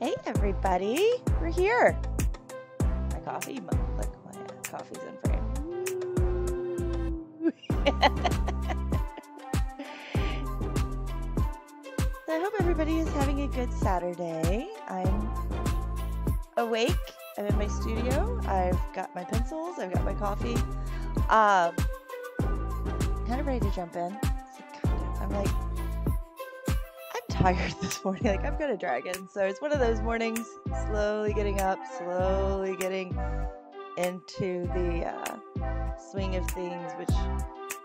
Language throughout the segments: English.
Hey everybody, we're here. My coffee, look, my coffee's in frame. so I hope everybody is having a good Saturday. I'm awake. I'm in my studio. I've got my pencils. I've got my coffee. Um, kind of ready to jump in. So kind of, I'm like tired this morning. Like I've got a dragon. So it's one of those mornings, slowly getting up, slowly getting into the uh, swing of things, which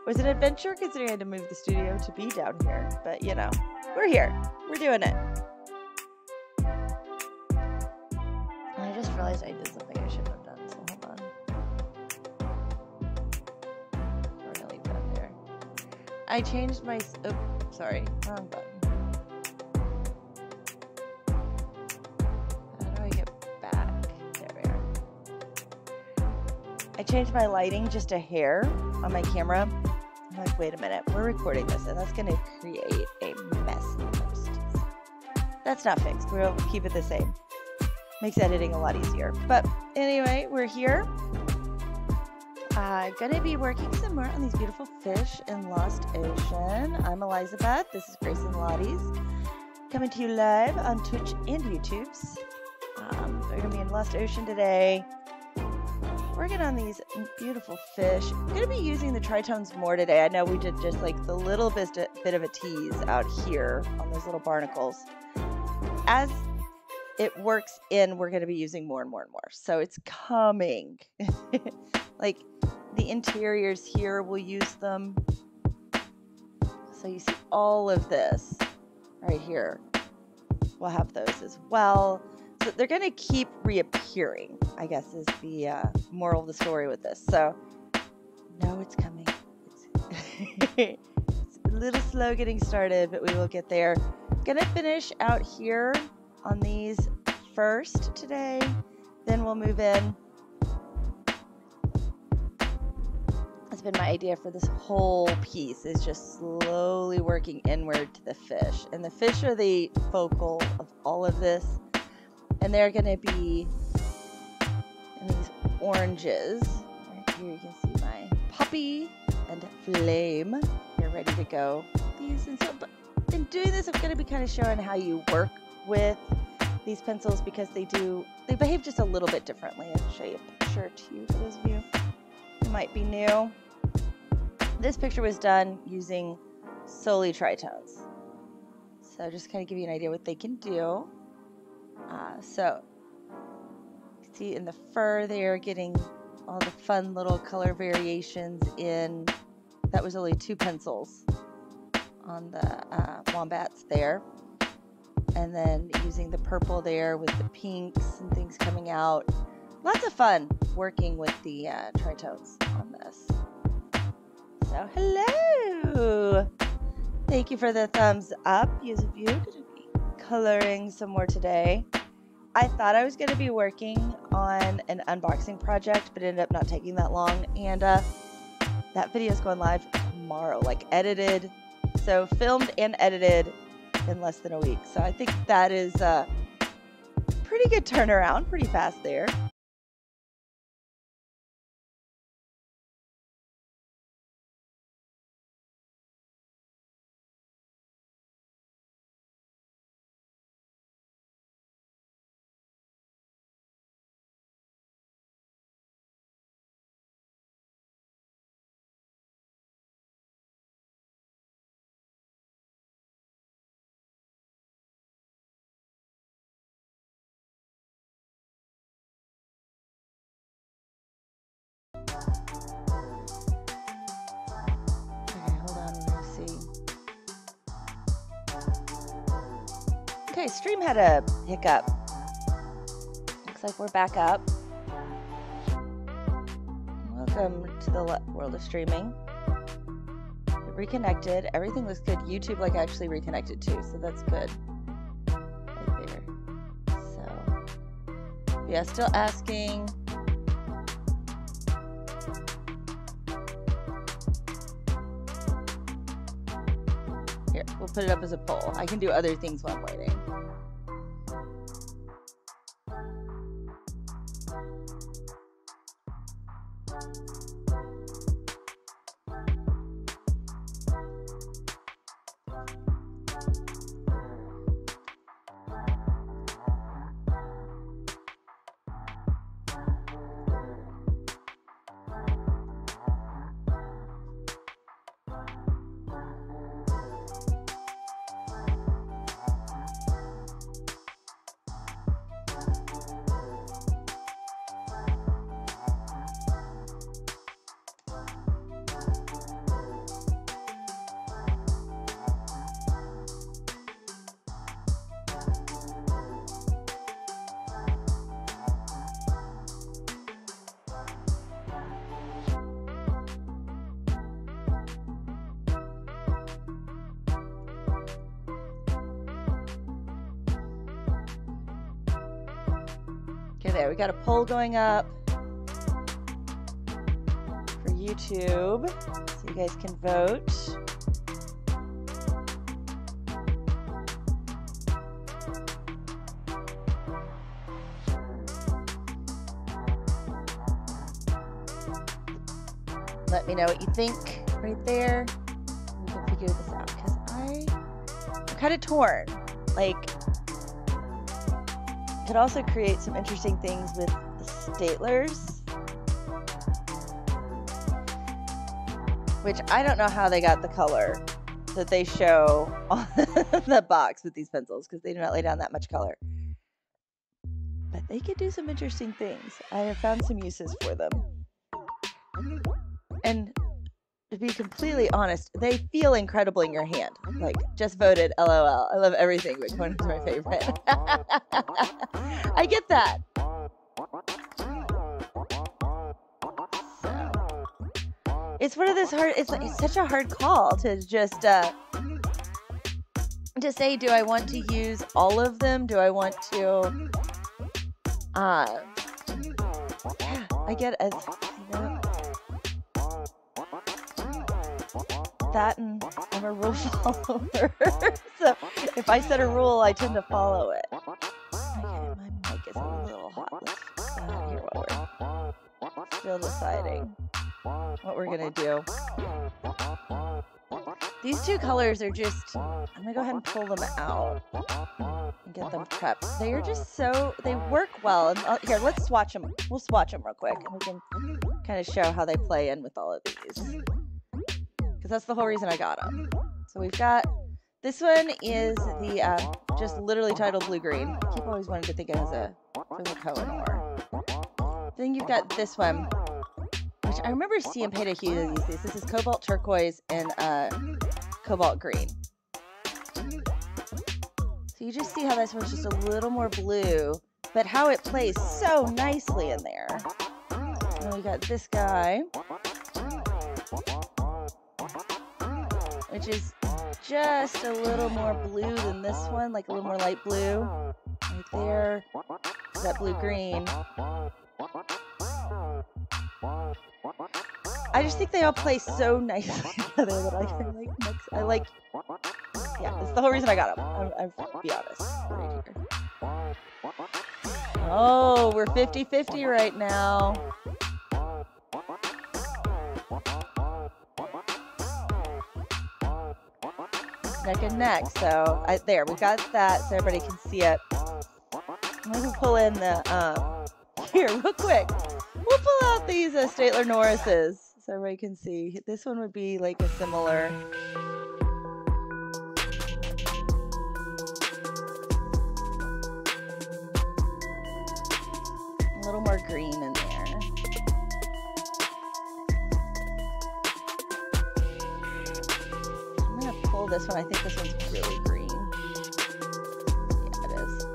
was an adventure considering I had to move the studio to be down here. But you know, we're here. We're doing it. I just realized I did something I shouldn't have done, so hold on. We're gonna leave that there. I changed my. Oh, sorry, wrong button. I changed my lighting just a hair on my camera. I'm like, wait a minute, we're recording this, and that's going to create a mess. That's not fixed. We'll keep it the same. Makes editing a lot easier. But anyway, we're here. I'm uh, going to be working some more on these beautiful fish in Lost Ocean. I'm Elizabeth. This is Grace and Lottie's. Coming to you live on Twitch and YouTube's. Um, we're going to be in Lost Ocean today working on these beautiful fish. I'm going to be using the tritones more today. I know we did just like the little bit, bit of a tease out here on those little barnacles. As it works in, we're going to be using more and more and more. So it's coming. like the interiors here, we'll use them. So you see all of this right here. We'll have those as well they're going to keep reappearing, I guess, is the uh, moral of the story with this. So, no, it's coming. It's, it's a little slow getting started, but we will get there. Gonna finish out here on these first today, then we'll move in. That's been my idea for this whole piece is just slowly working inward to the fish. And the fish are the focal of all of this and they're going to be in these oranges. Right here you can see my puppy and flame. They're ready to go. These and so, but in doing this, I'm going to be kind of showing how you work with these pencils because they do they behave just a little bit differently. I'll show you a picture to you for those of you who might be new. This picture was done using solely tritones. So just kind of give you an idea what they can do. Uh, so, see in the fur there, getting all the fun little color variations in. That was only two pencils on the uh, wombats there. And then using the purple there with the pinks and things coming out. Lots of fun working with the uh, tritones on this. So, hello! Thank you for the thumbs up. Use a view coloring some more today. I thought I was going to be working on an unboxing project, but ended up not taking that long. And uh, that video is going live tomorrow, like edited. So filmed and edited in less than a week. So I think that is a pretty good turnaround, pretty fast there. Okay, stream had a hiccup. Looks like we're back up. Welcome to the world of streaming. reconnected. Everything looks good. YouTube like actually reconnected too, so that's good. Right there. So yeah, still asking. Put it up as a poll. I can do other things while I'm waiting. Got a poll going up for YouTube, so you guys can vote. Let me know what you think right there. We can figure this out because I, I'm kind of torn. Could also create some interesting things with the. Which I don't know how they got the color that they show on the box with these pencils because they do not lay down that much color. But they could do some interesting things. I have found some uses for them. And to be completely honest, they feel incredible in your hand. Like, just voted LOL. I love everything, but Conan's my favorite. I get that. It's one of those hard, it's, it's such a hard call to just, uh, to say, do I want to use all of them? Do I want to, uh, yeah, I get it. That and I'm a rule follower. so if I set a rule, I tend to follow it. Okay, my mic is a little hot. Let's uh, hear what we're still deciding what we're gonna do. These two colors are just, I'm gonna go ahead and pull them out and get them prepped. They are just so, they work well. And uh, here, let's swatch them. We'll swatch them real quick and we can kind of show how they play in with all of these that's the whole reason I got them. So we've got this one is the uh, just literally titled blue green. I keep always wanting to think it has a from the Koh-I-Noor. Then you've got this one, which I remember seeing Peta Hue use these. This is cobalt turquoise and uh, cobalt green. So you just see how this one's just a little more blue, but how it plays so nicely in there. And we got this guy. Which is just a little more blue than this one, like a little more light blue. Right there, that blue green. I just think they all play so nicely together that I can like mix. I like, yeah, it's the whole reason I got them. I'm, I'm be honest, right. Oh, we're 50-50 right now. Neck and neck. So I, there, we got that so everybody can see it. I'm to pull in the, um, here, real quick. We'll pull out these uh, Staedtler Norises so everybody can see. This one would be like a similar. A little more green this one. I think this one's really green. Yeah, it is.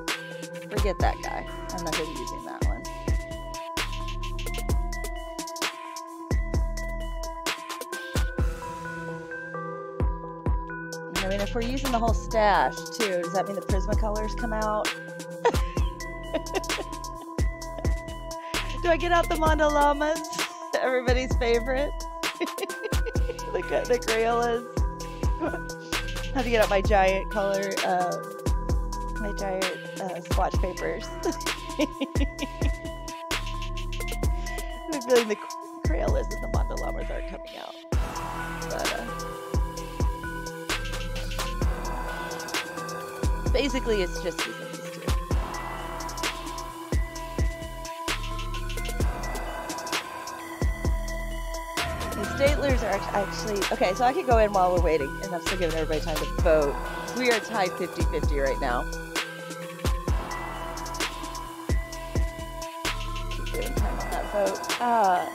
Forget that guy. I'm not gonna be using that one. I mean, if we're using the whole stash too, does that mean the Prismacolors come out? Do I get out the Mondolamas? Everybody's favorite. the, the Crayolas. Have to get out my giant color, uh, my giant uh, swatch papers. I'm feeling the trail is and the Mandalamas aren't coming out. But, uh, basically, it's just these Staedtlers are actually okay. So I could go in while we're waiting, and I'm still giving everybody time to vote. We are tied 50-50 right now. Keep giving time on that vote. Uh,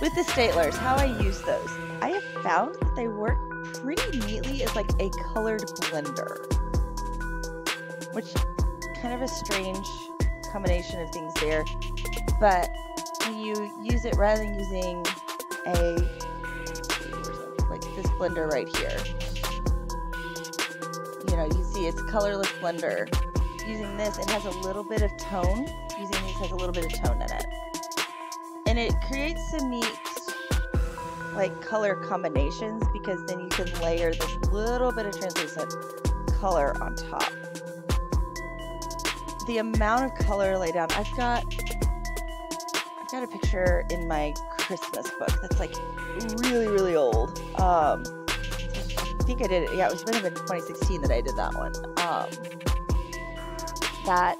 with the Staedtlers, how I use those, I have found that they work pretty neatly as like a colored blender, which kind of a strange combination of things there. But when you use it rather than using a like this blender right here, you know, you see it's colorless blender. Using this, it has a little bit of tone. Using these has a little bit of tone in it. And it creates some neat like color combinations because then you can layer this little bit of translucent color on top. The amount of color laid down, I've got got a picture in my Christmas book that's like really, really old. Um, I think I did it. Yeah, it was been in 2016 that I did that one. Um, that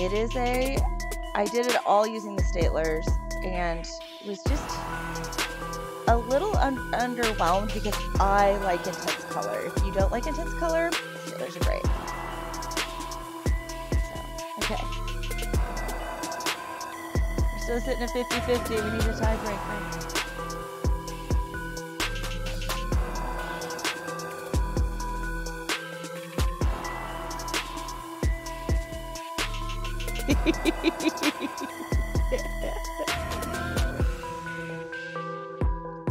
it is a. I did it all using the Staedtlers, and it was just a little un- underwhelmed because I like intense color. If you don't like intense color, Staedtlers are great. So, okay. Still sitting at 50-50. We need a tiebreaker.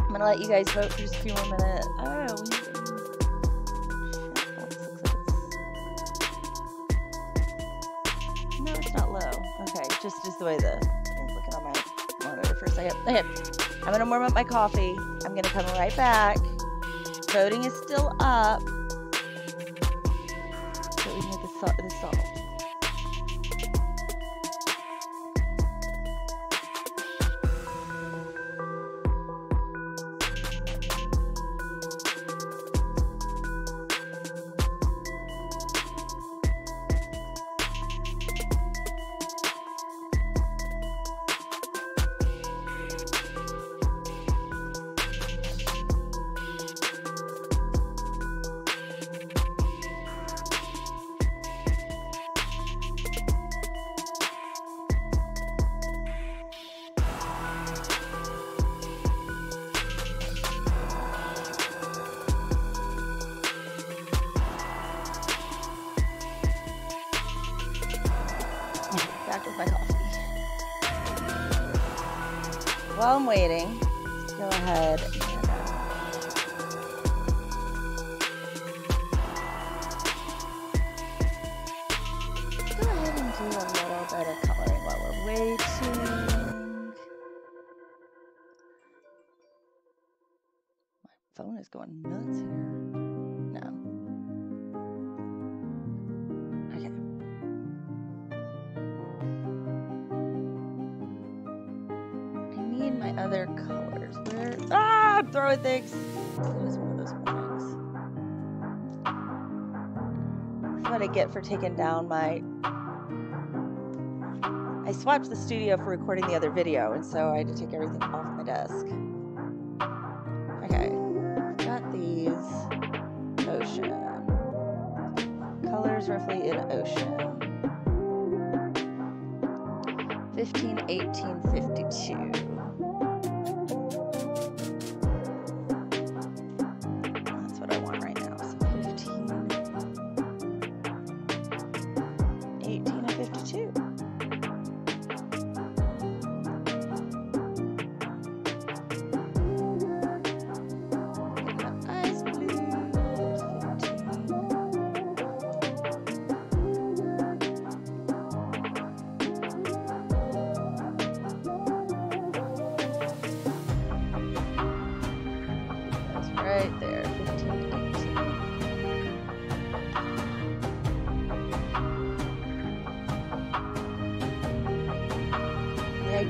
I'm gonna let you guys vote for just a few more minutes. Oh, we No, it's not low. Okay, just is the way the on my monitor for a second. Okay, I'm gonna warm up my coffee. I'm gonna come right back. Voting is still up. So we get the salt. The for taking down my. I swapped the studio for recording the other video, and so I had to take everything off my desk. Okay, got these. Ocean. Colors roughly in ocean. 15, 18, 52.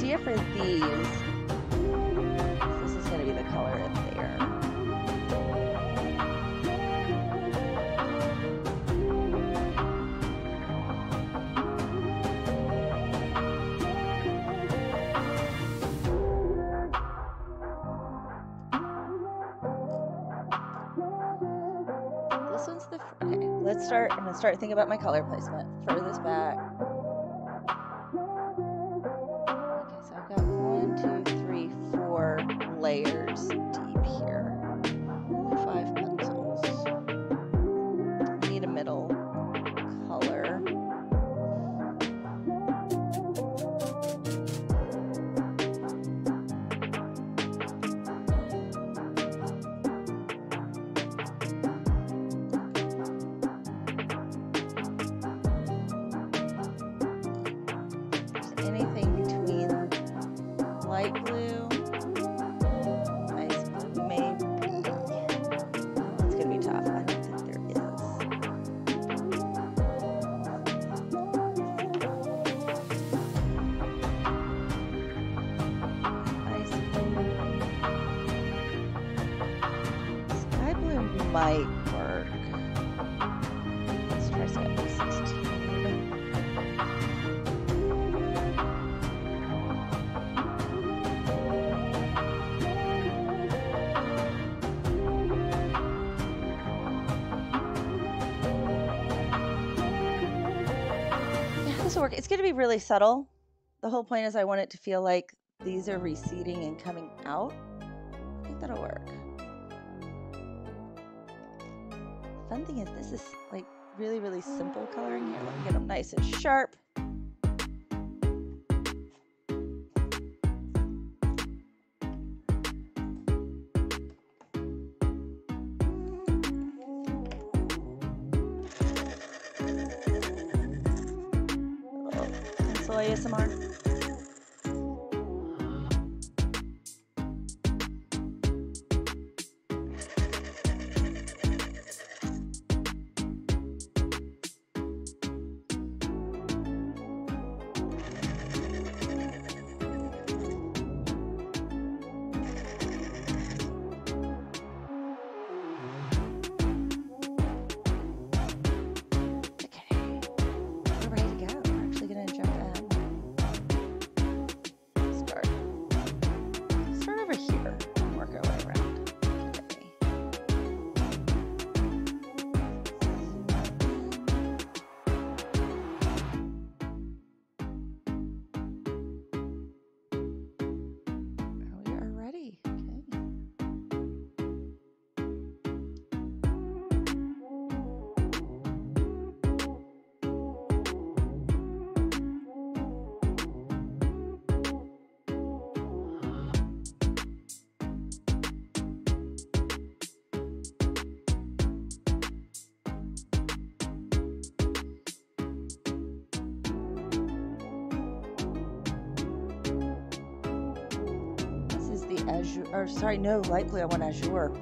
idea for these. This is going to be the color in there. This one's the, okay, let's start, I'm going to start thinking about my color placement. For really subtle. The whole point is I want it to feel like these are receding and coming out. I think that'll work. Fun thing is this is like really, really simple coloring here. Let me get them nice and sharp. ASMR. Azure, or sorry, no, blue. I want. Azure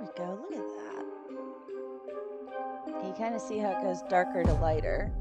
we go. Look at that. You kind of see how it goes darker to lighter.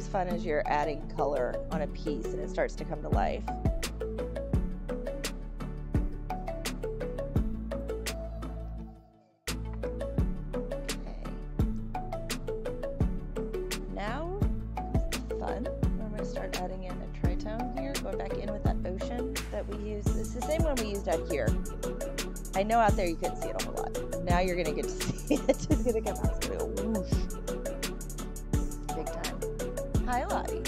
always fun as you're adding color on a piece and it starts to come to life. I know out there you couldn't see it a whole lot. Now you're gonna get to see it. It's gonna come out. It's gonna go whoosh. Hi, Lottie.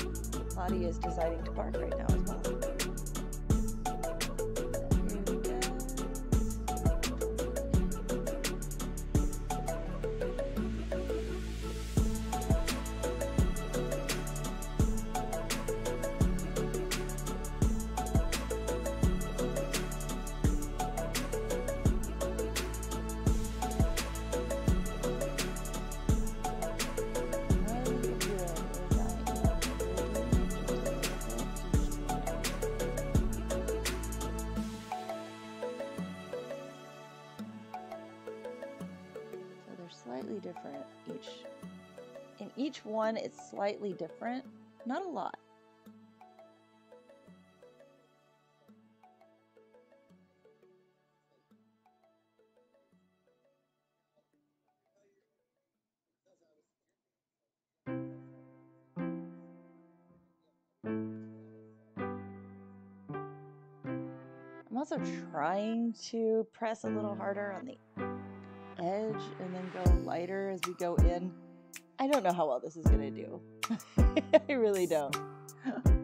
Lottie is deciding to bark right now slightly different. Not a lot. I'm also trying to press a little harder on the edge and then go lighter as we go in. I don't know how well this is going to do. I really don't.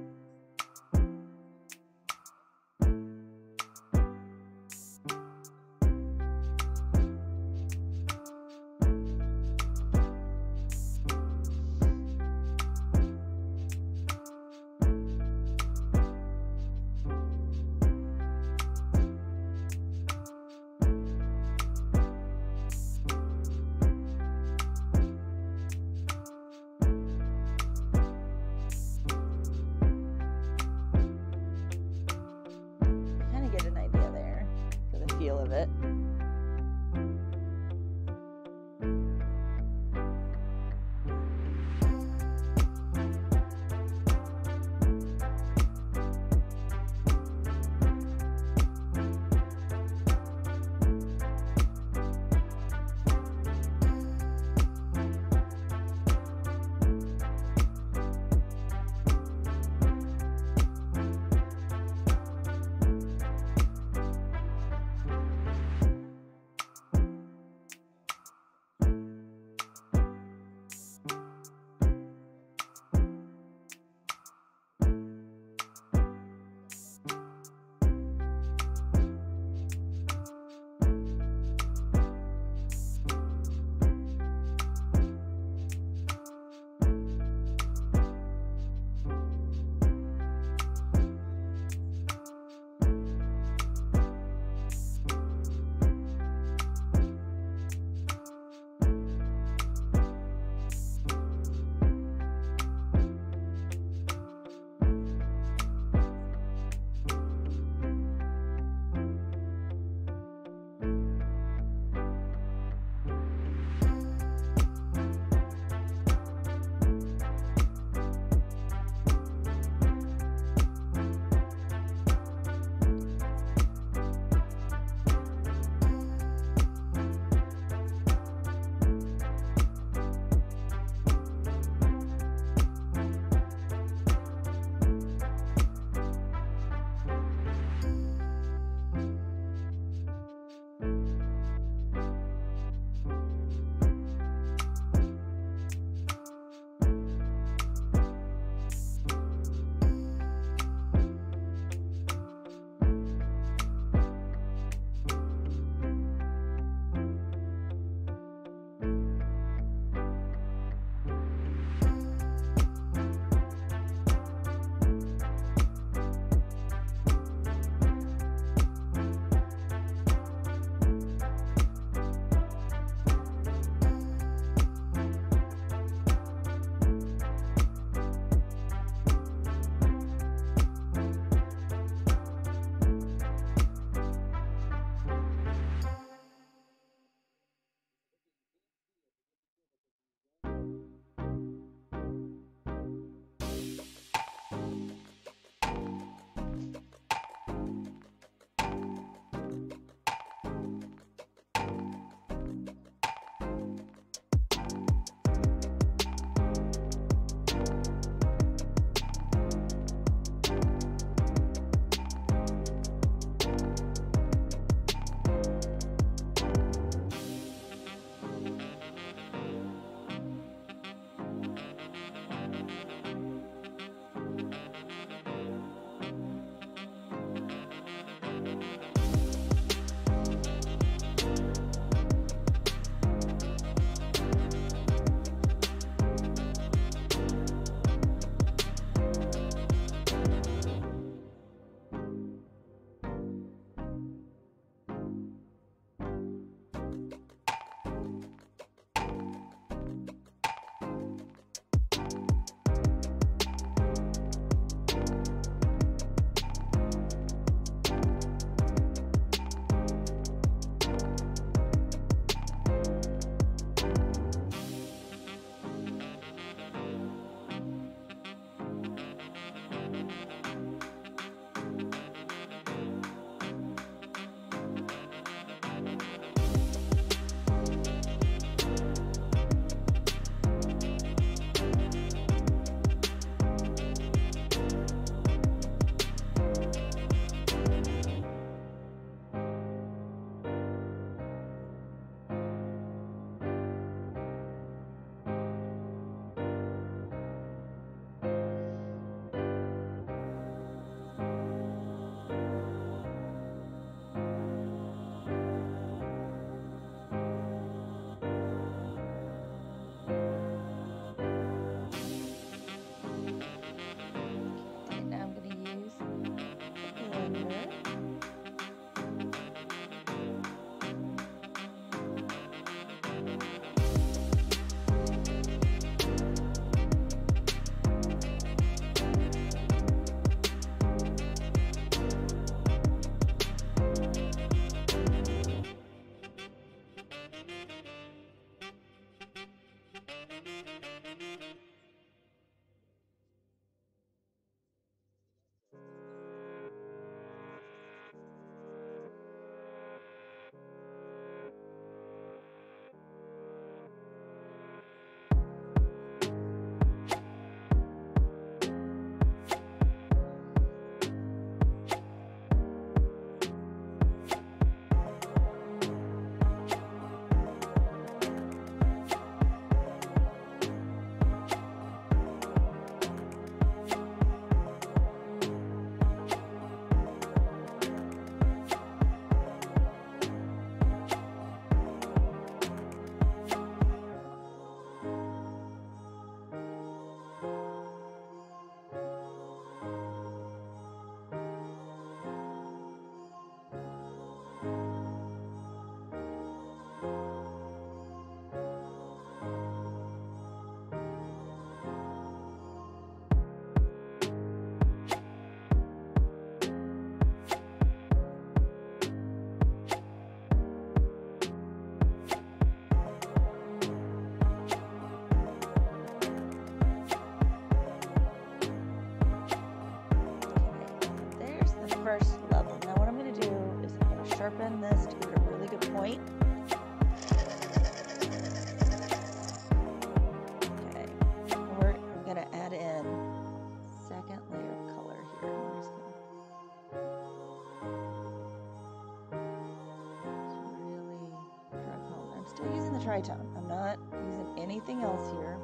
anything else here.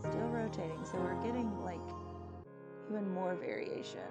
Still rotating, so we're getting like even more variation.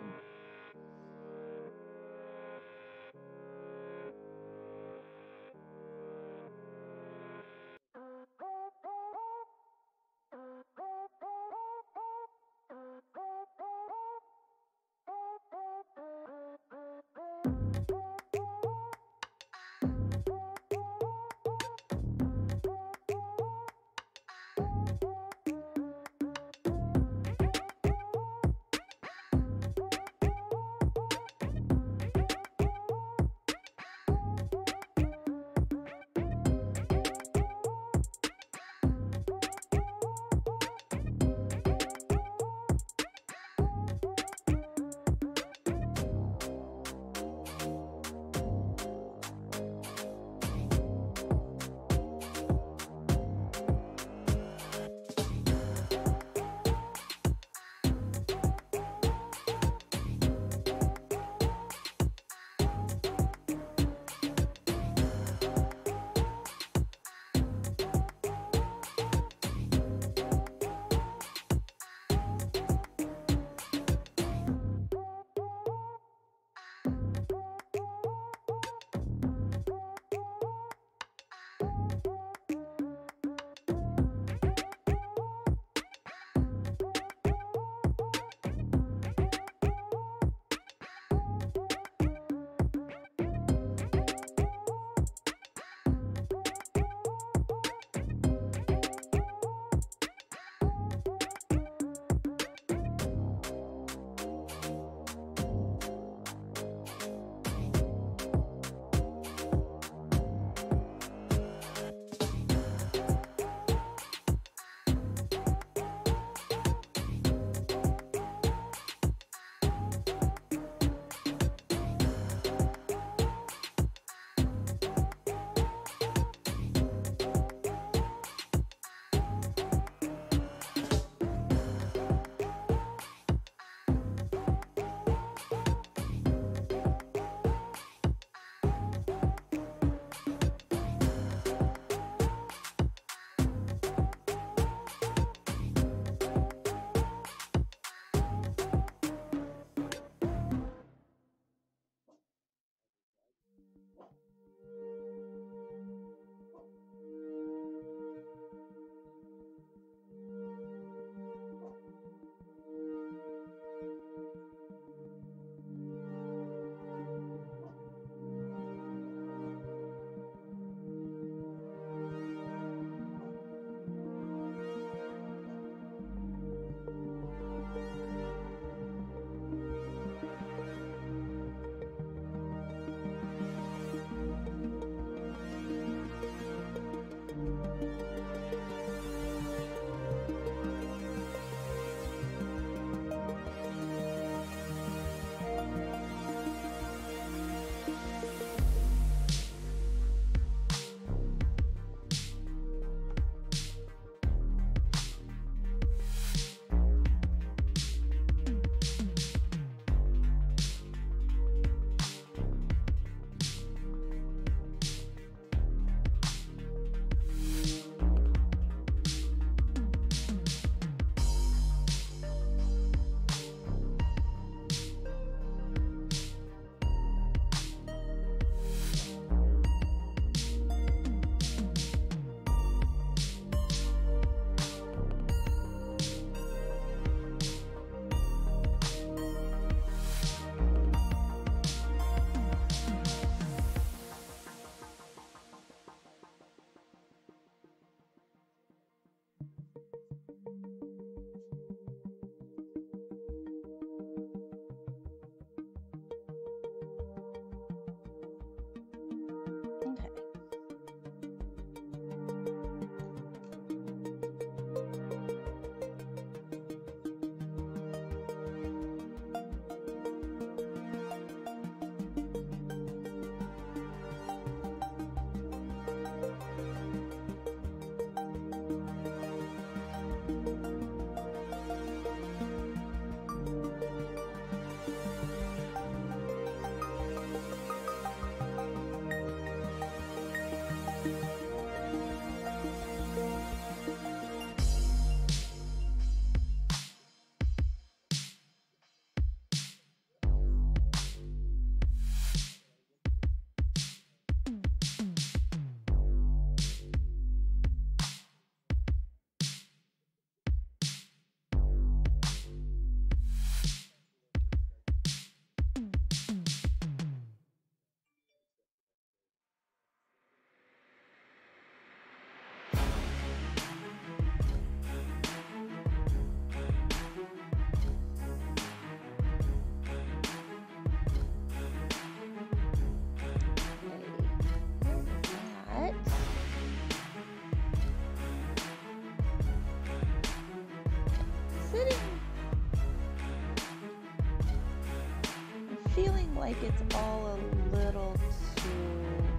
like it's all a little too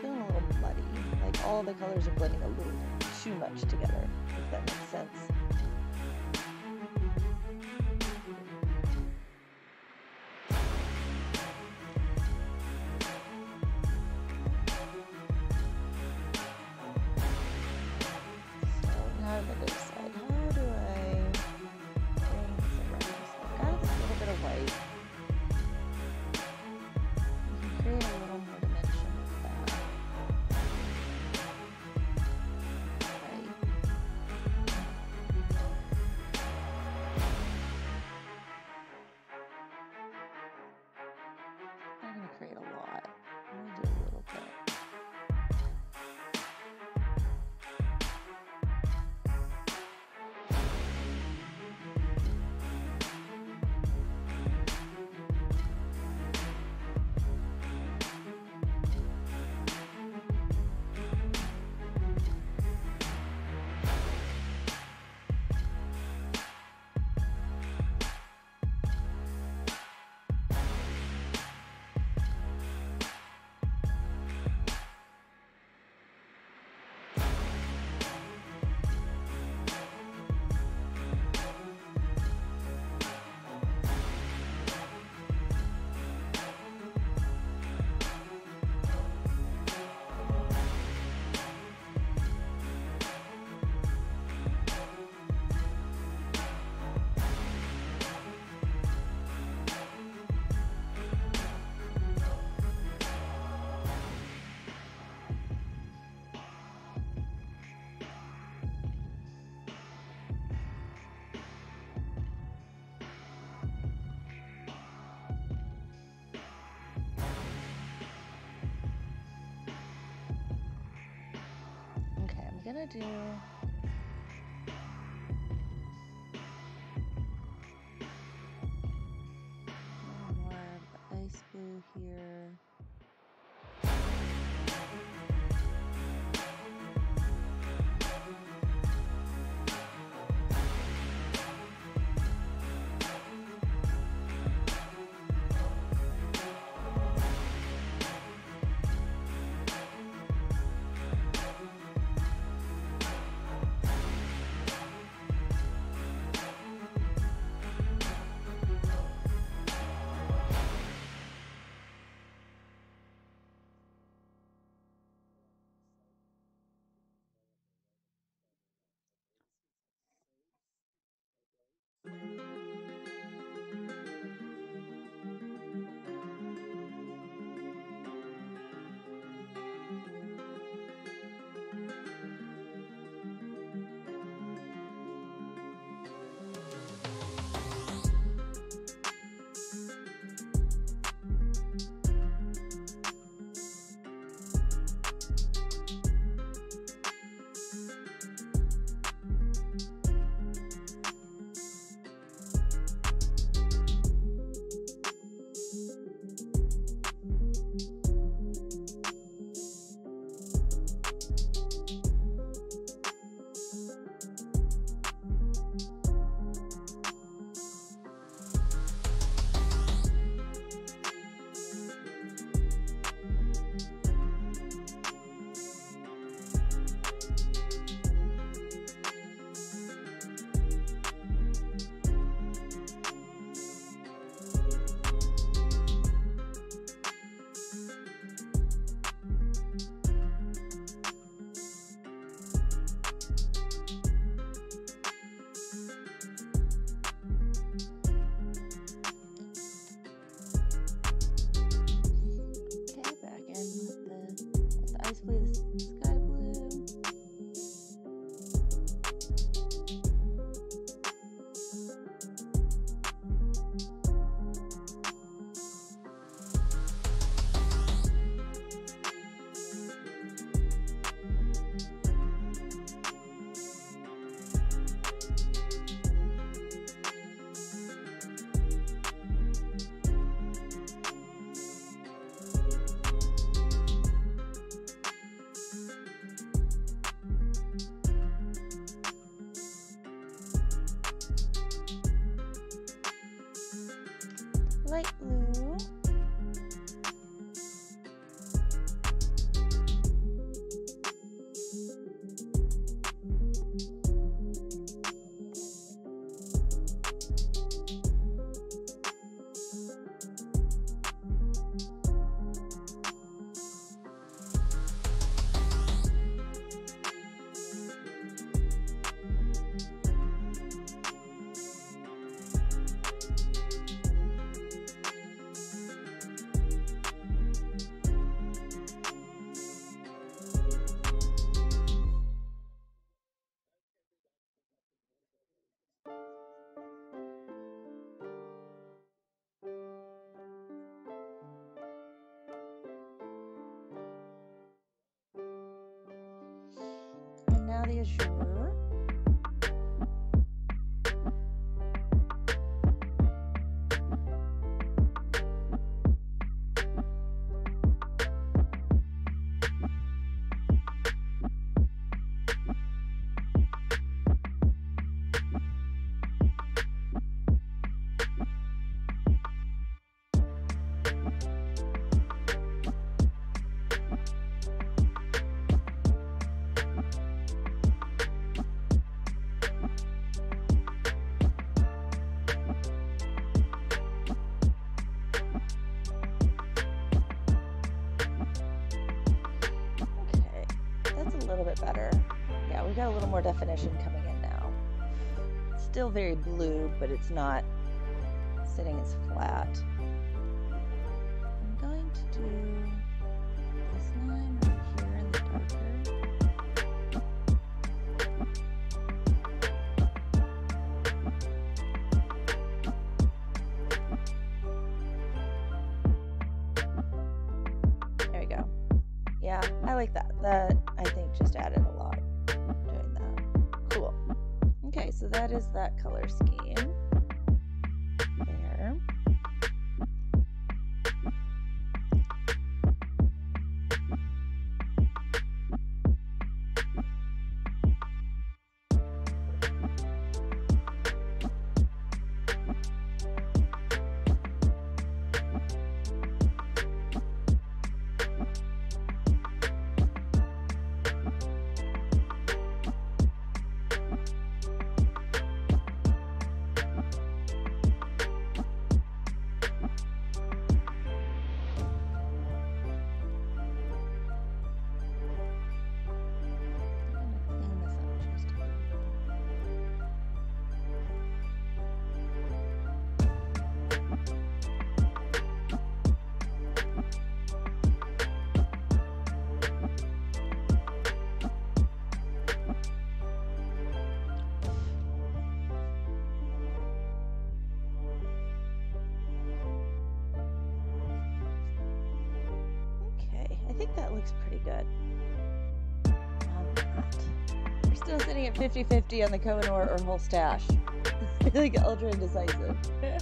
feeling a little muddy. Like all the colors are blending a little too much together. gonna do? sure. you bit better. Yeah, we got a little more definition coming in now. Still very blue, but it's not sitting as flat. 50 50 on the Koh-I-Noor or whole stash. like ultra indecisive.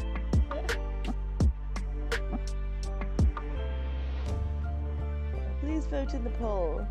Please vote in the poll.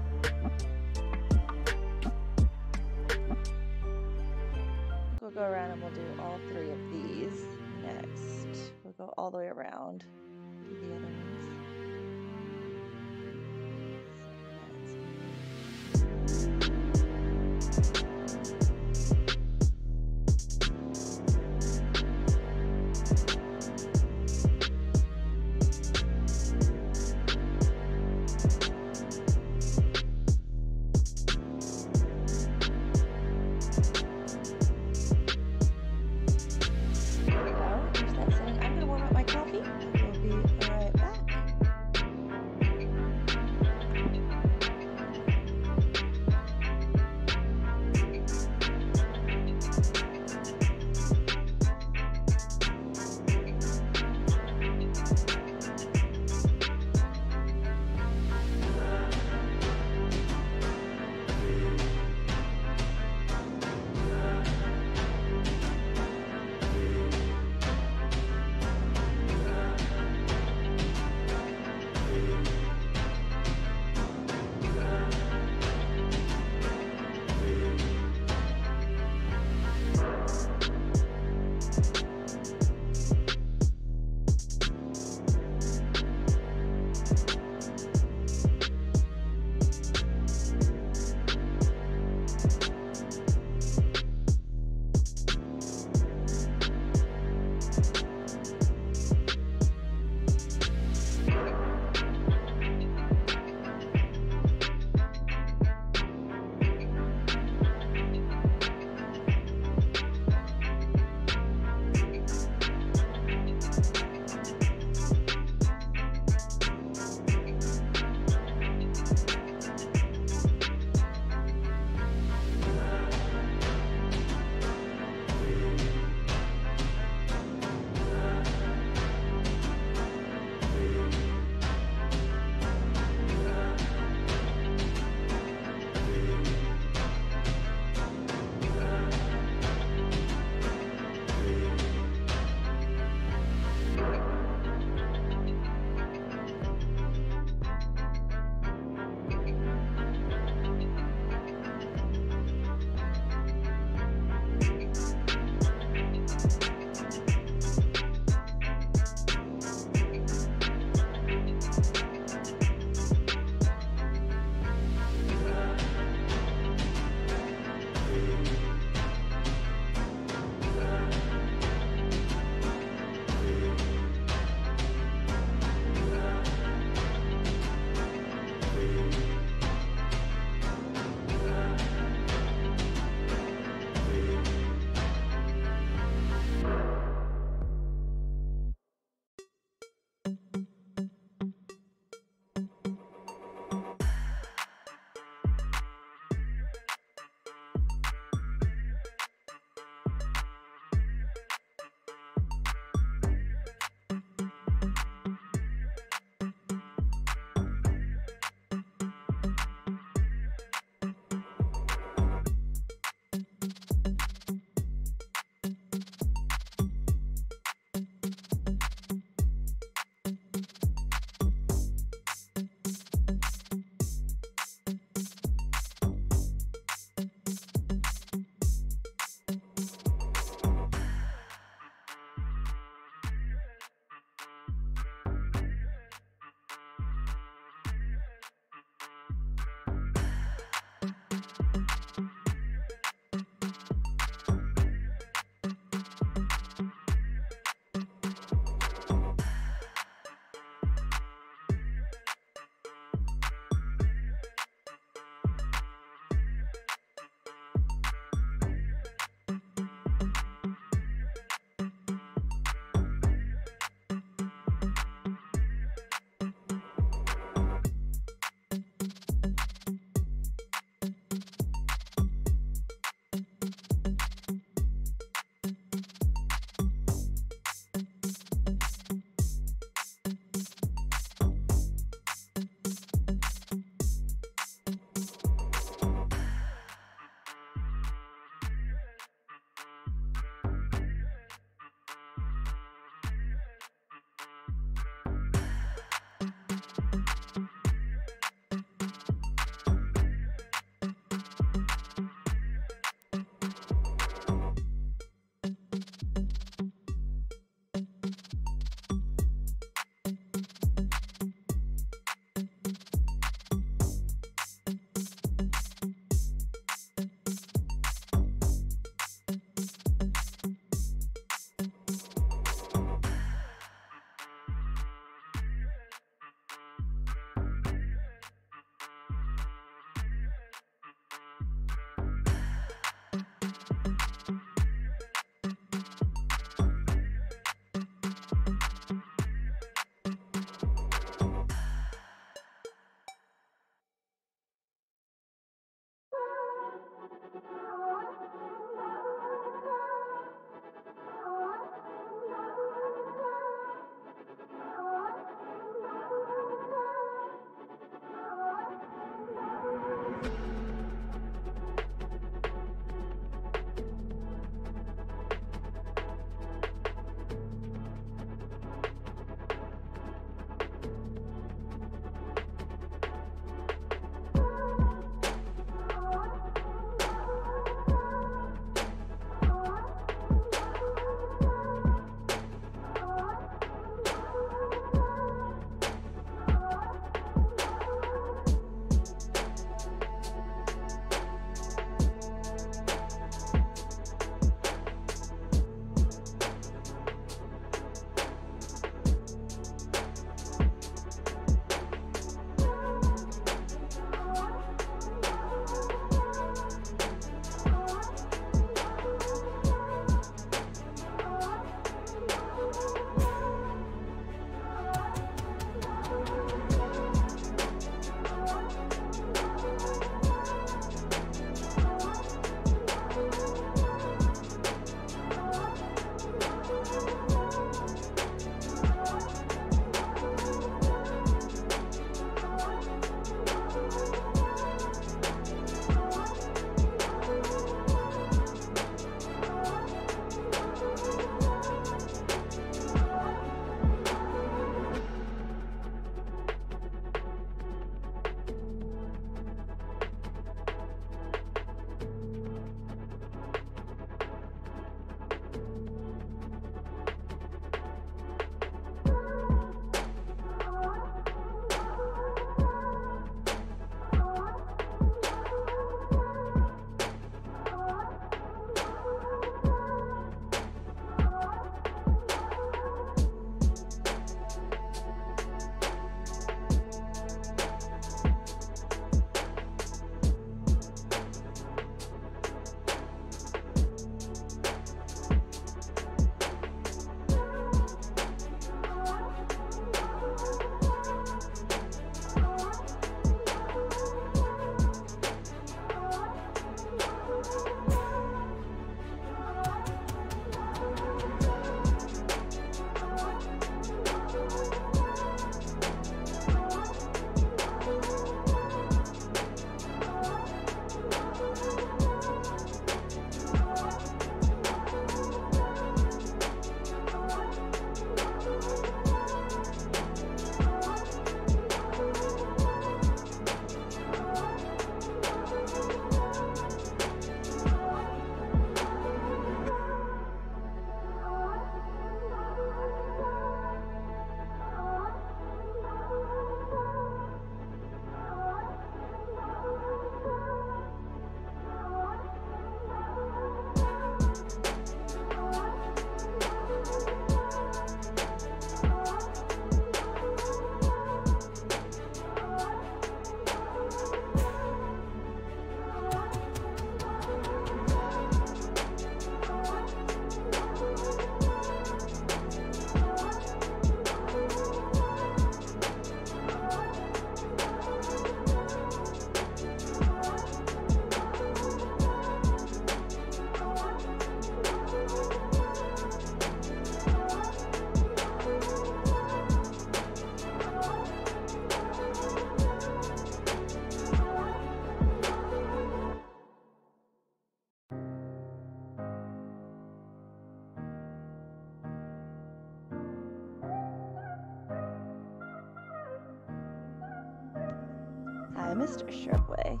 Mr. Shrubway.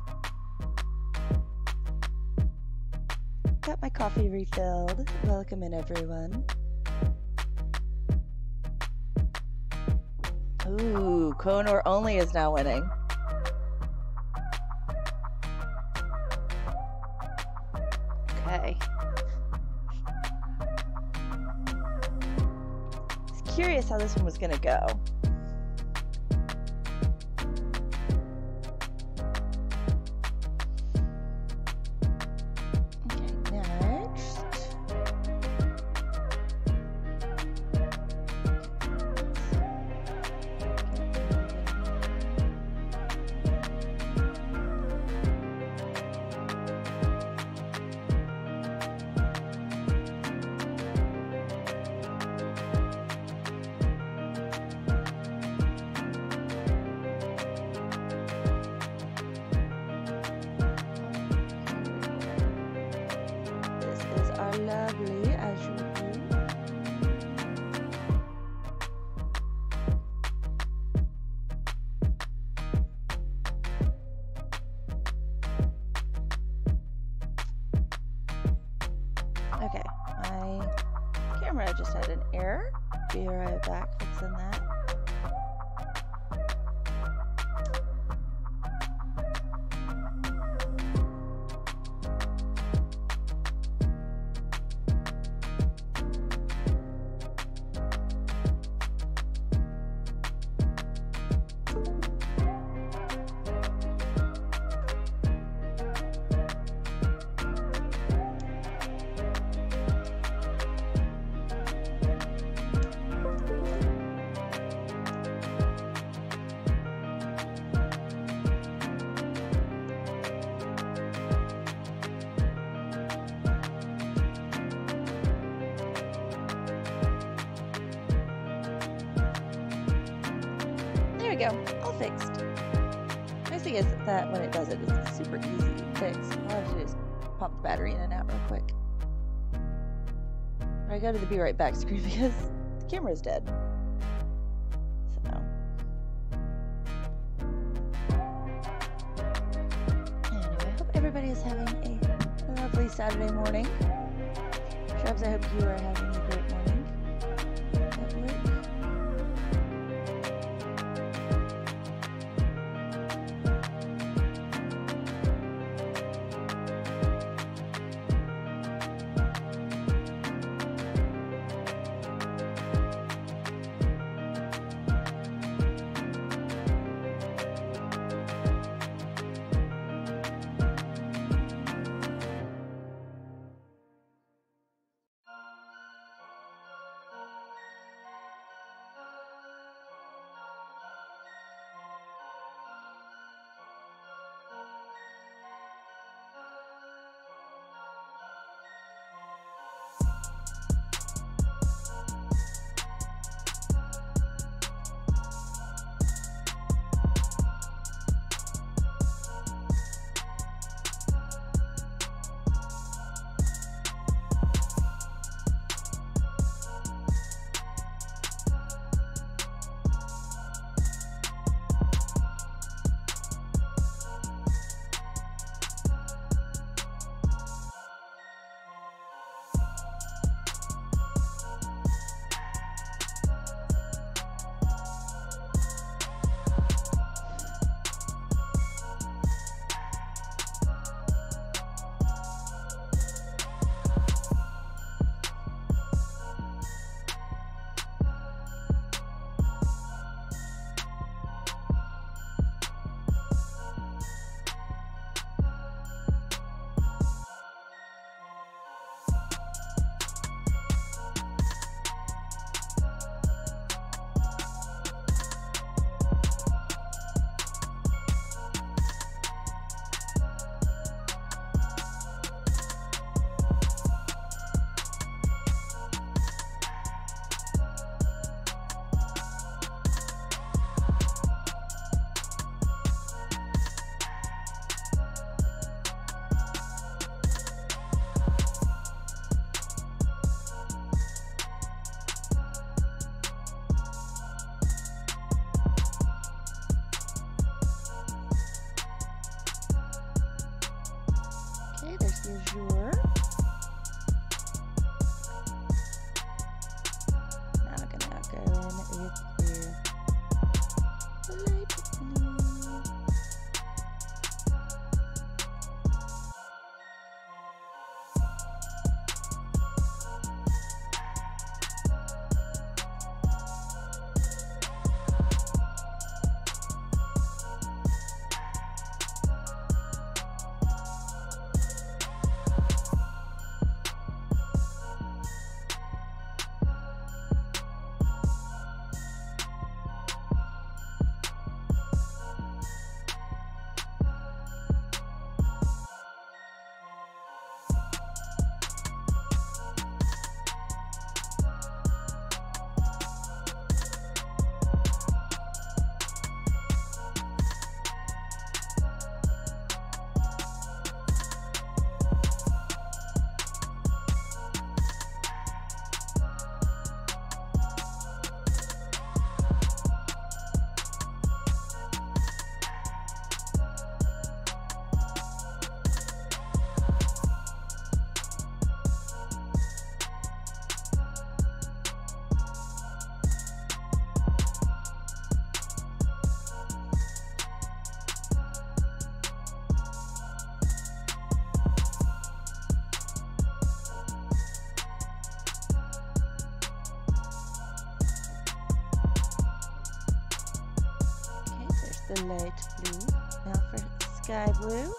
Got my coffee refilled. Welcome in, everyone. Ooh, Koh-I-Noor only is now winning. Okay. Curious how this one was gonna go. be right back, Screen, because the camera's dead. Sky blue.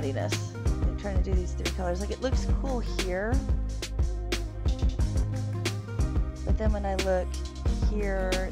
Muddiness. I'm trying to do these three colors. Like it looks cool here, but then when I look here,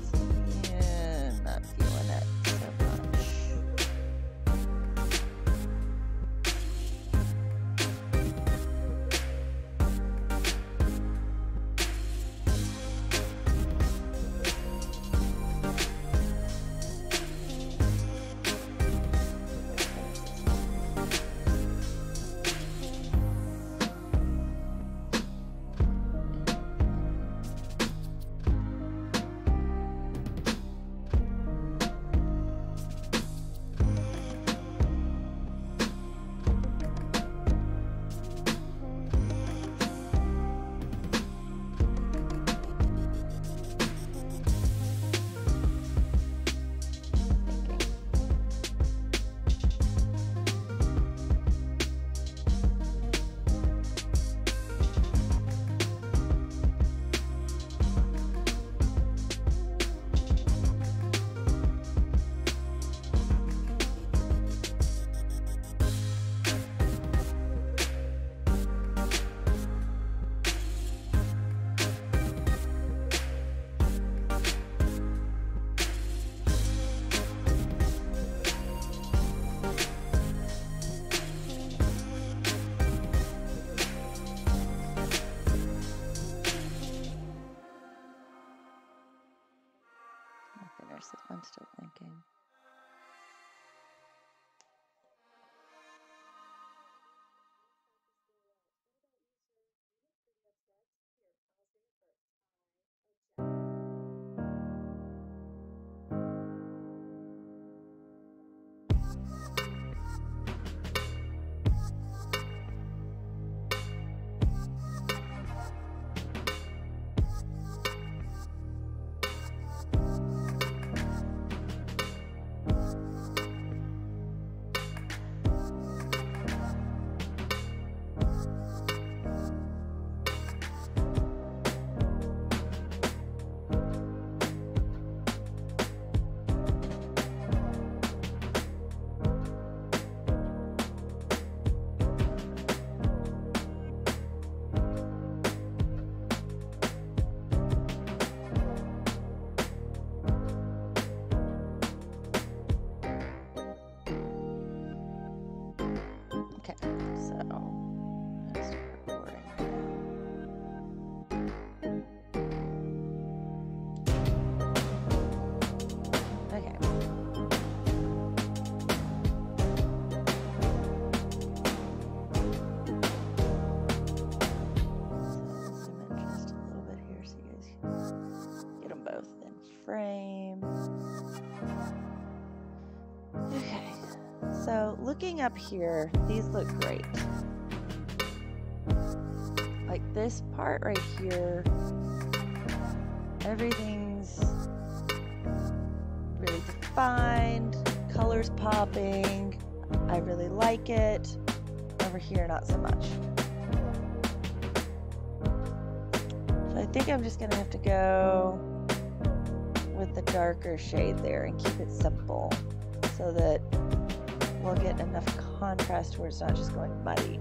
so looking up here, these look great. Like this part right here, everything's really defined, colors popping. I really like it. Over here, not so much. So I think I'm just gonna have to go with the darker shade there and keep it simple so that we'll get enough contrast where it's not just going muddy.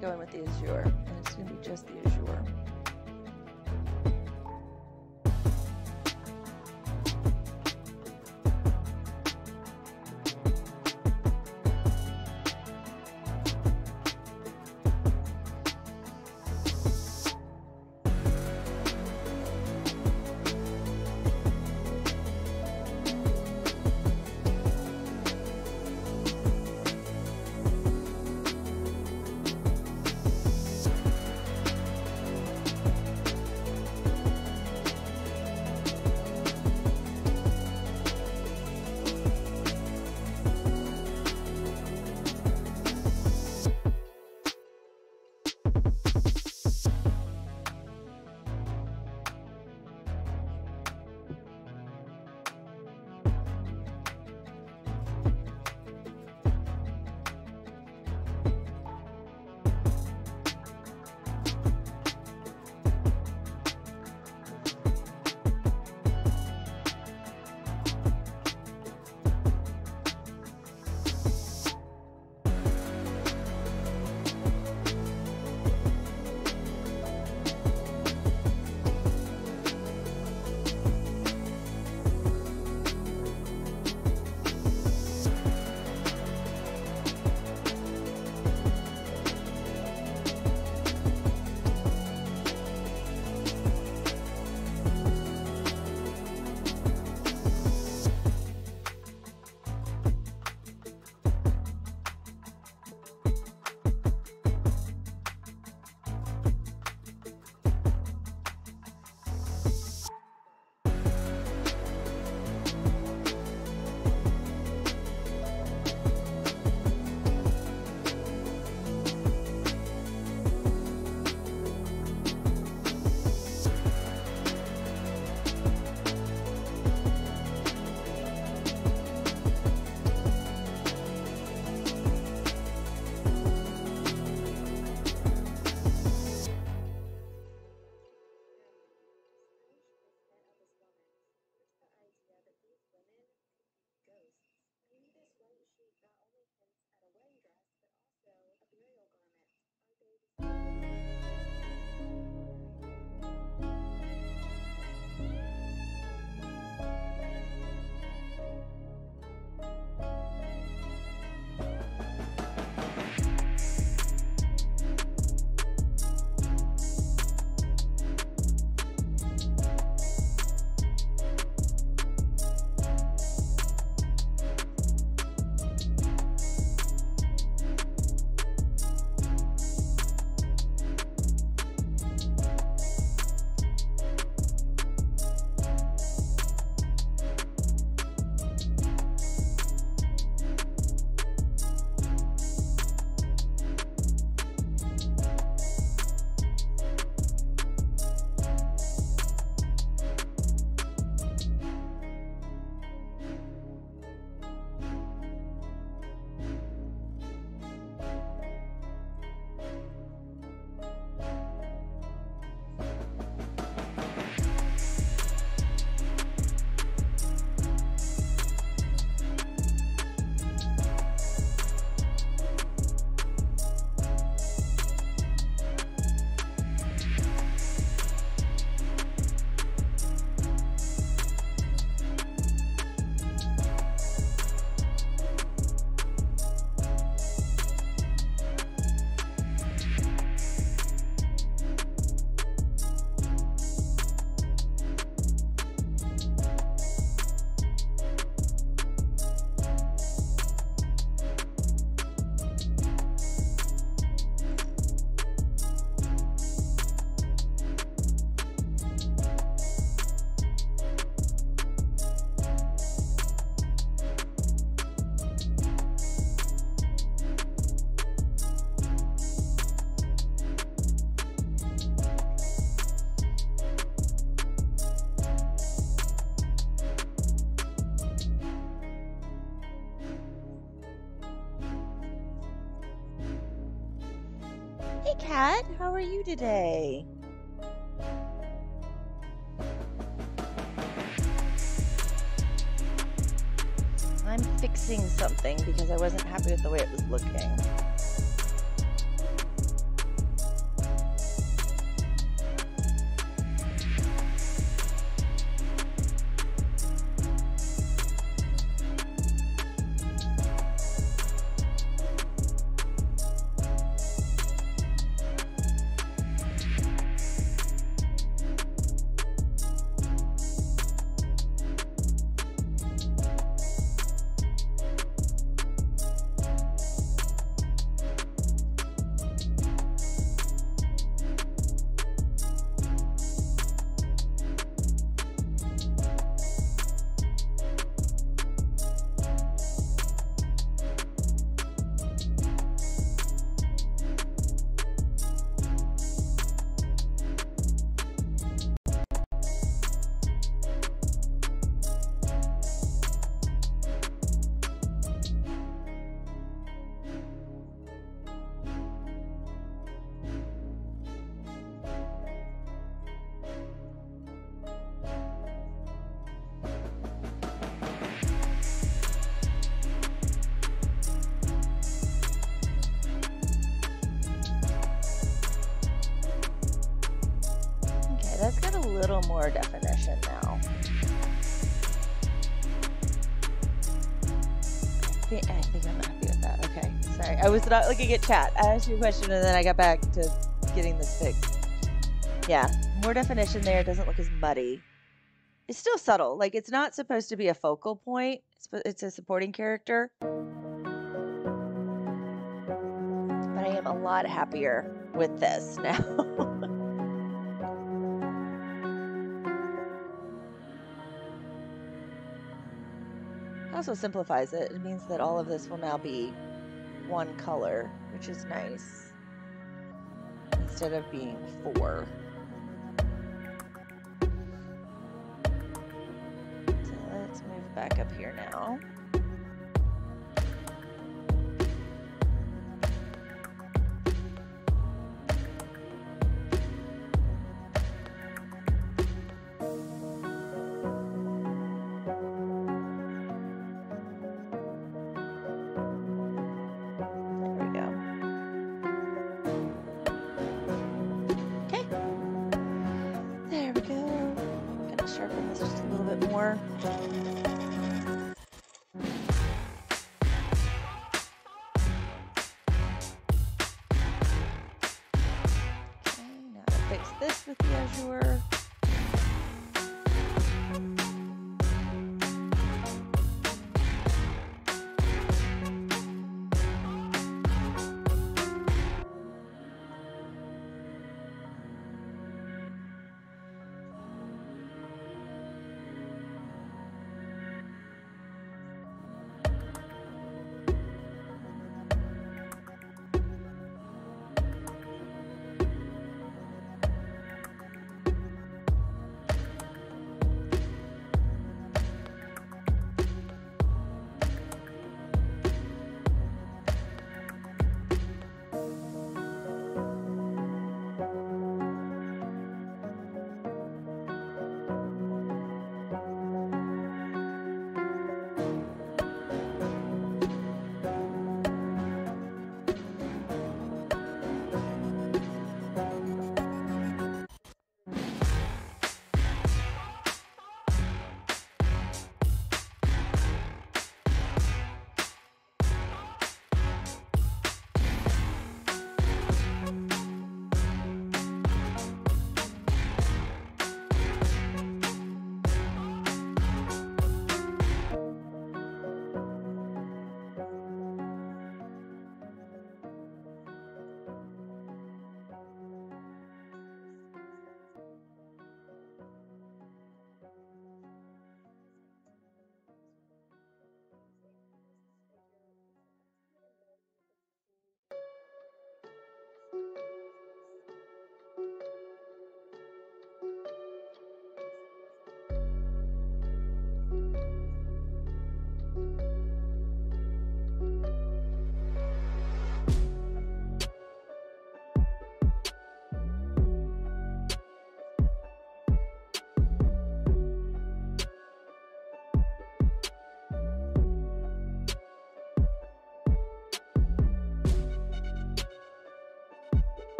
Going go in with the azure, and it's going to be just the azure. Kat. How are you today? I'm fixing something because I wasn't happy with the way it was looking. Not looking at chat. I asked you a question and then I got back to getting this fixed. Yeah, more definition there. It Doesn't look as muddy. It's still subtle. Like it's not supposed to be a focal point. It's, it's a supporting character. But I am a lot happier with this now. also simplifies it. It means that all of this will now be one color, which is nice, instead of being four. Let's move back up here now. with the Azure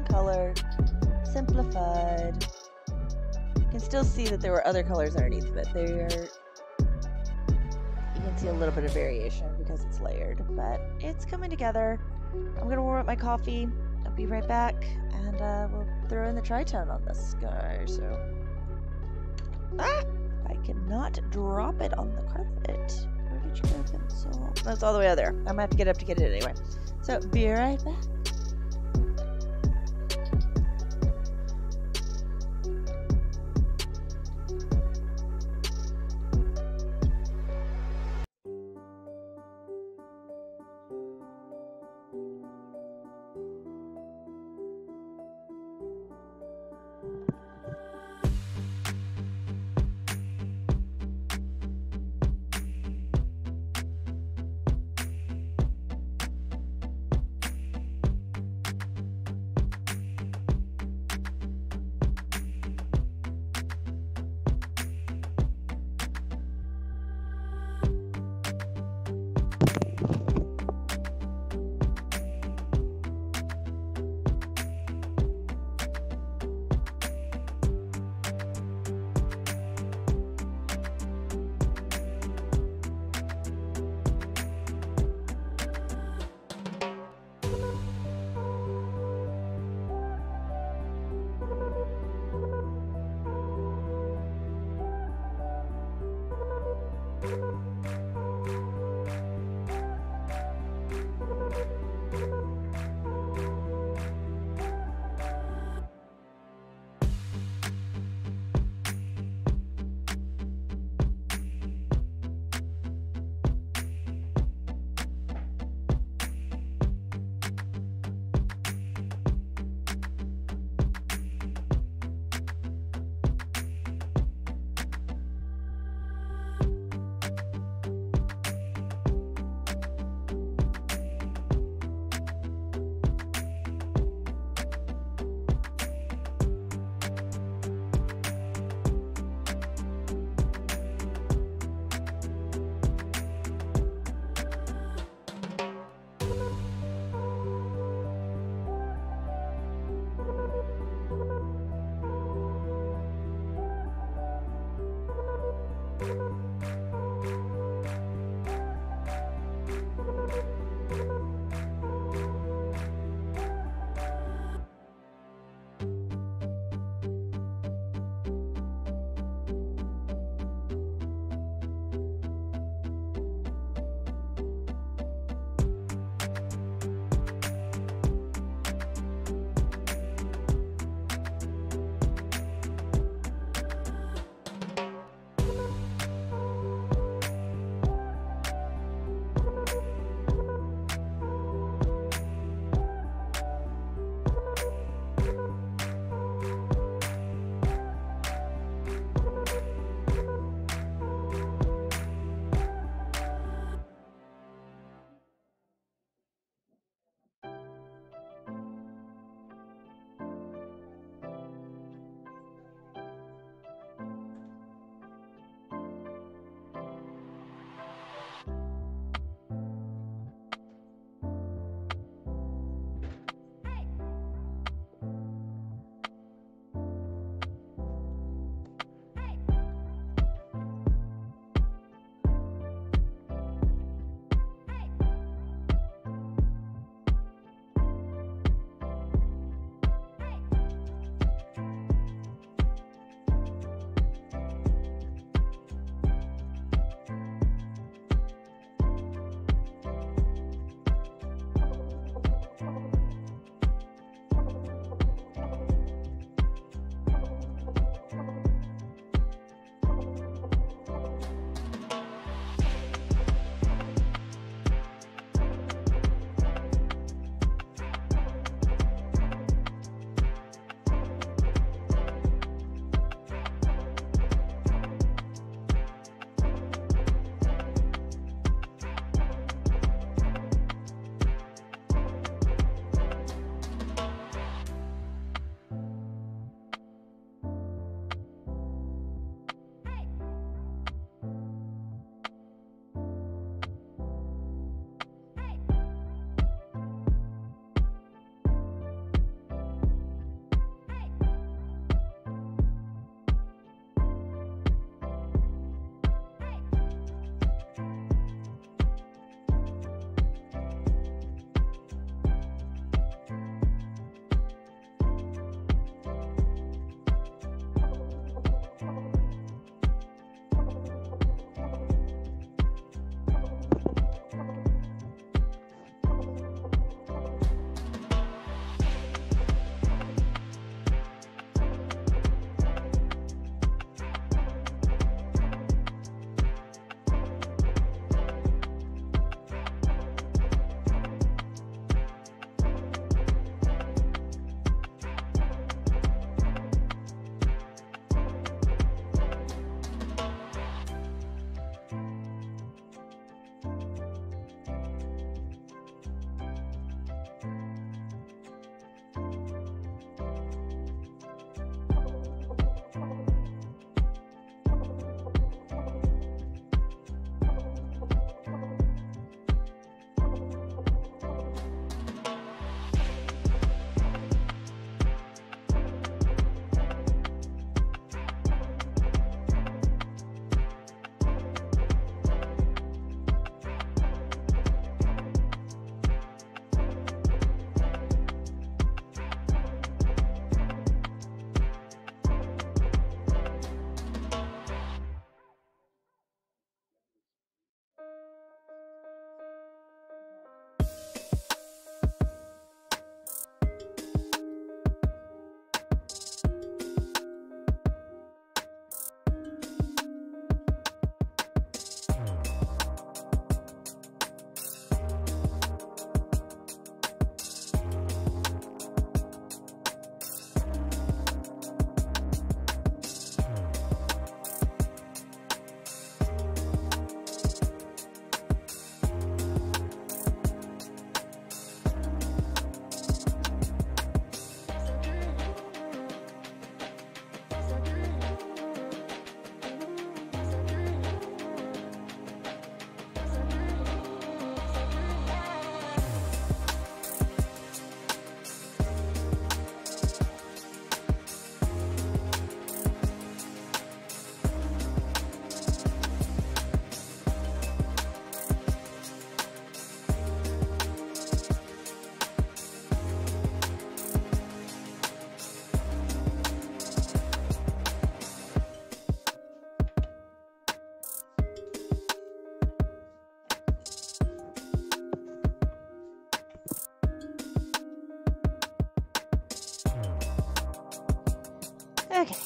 One color, simplified. You can still see that there were other colors underneath but. They are. You can see a little bit of variation because it's layered, but it's coming together. I'm gonna warm up my coffee. I'll be right back, and uh, we'll throw in the tritone on this guy. So, ah, I cannot drop it on the carpet. Where did you go, pencil? That's all the way out there. I'm gonna have to get up to get it anyway. So, be right back.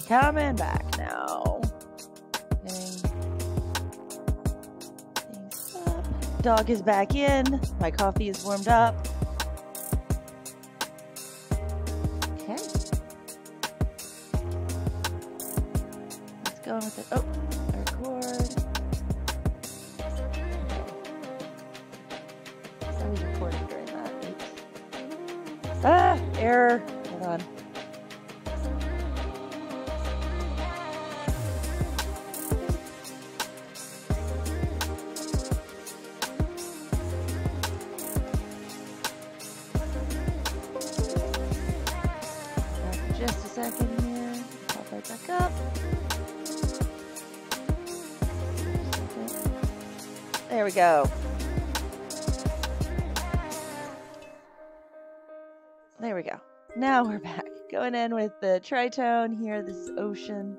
Coming back now. Dog is back in. My coffee is warmed up. Go. There we go. Now we're back. Going in with the tritone here, this is ocean.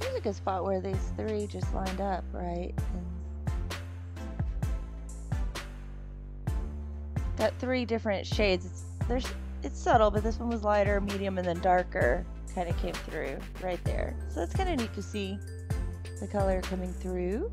There's a good spot where these three just lined up, right? And got three different shades. It's, there's it's subtle, but this one was lighter, medium, and then darker. Kind of came through right there. So that's kind of neat to see the color coming through.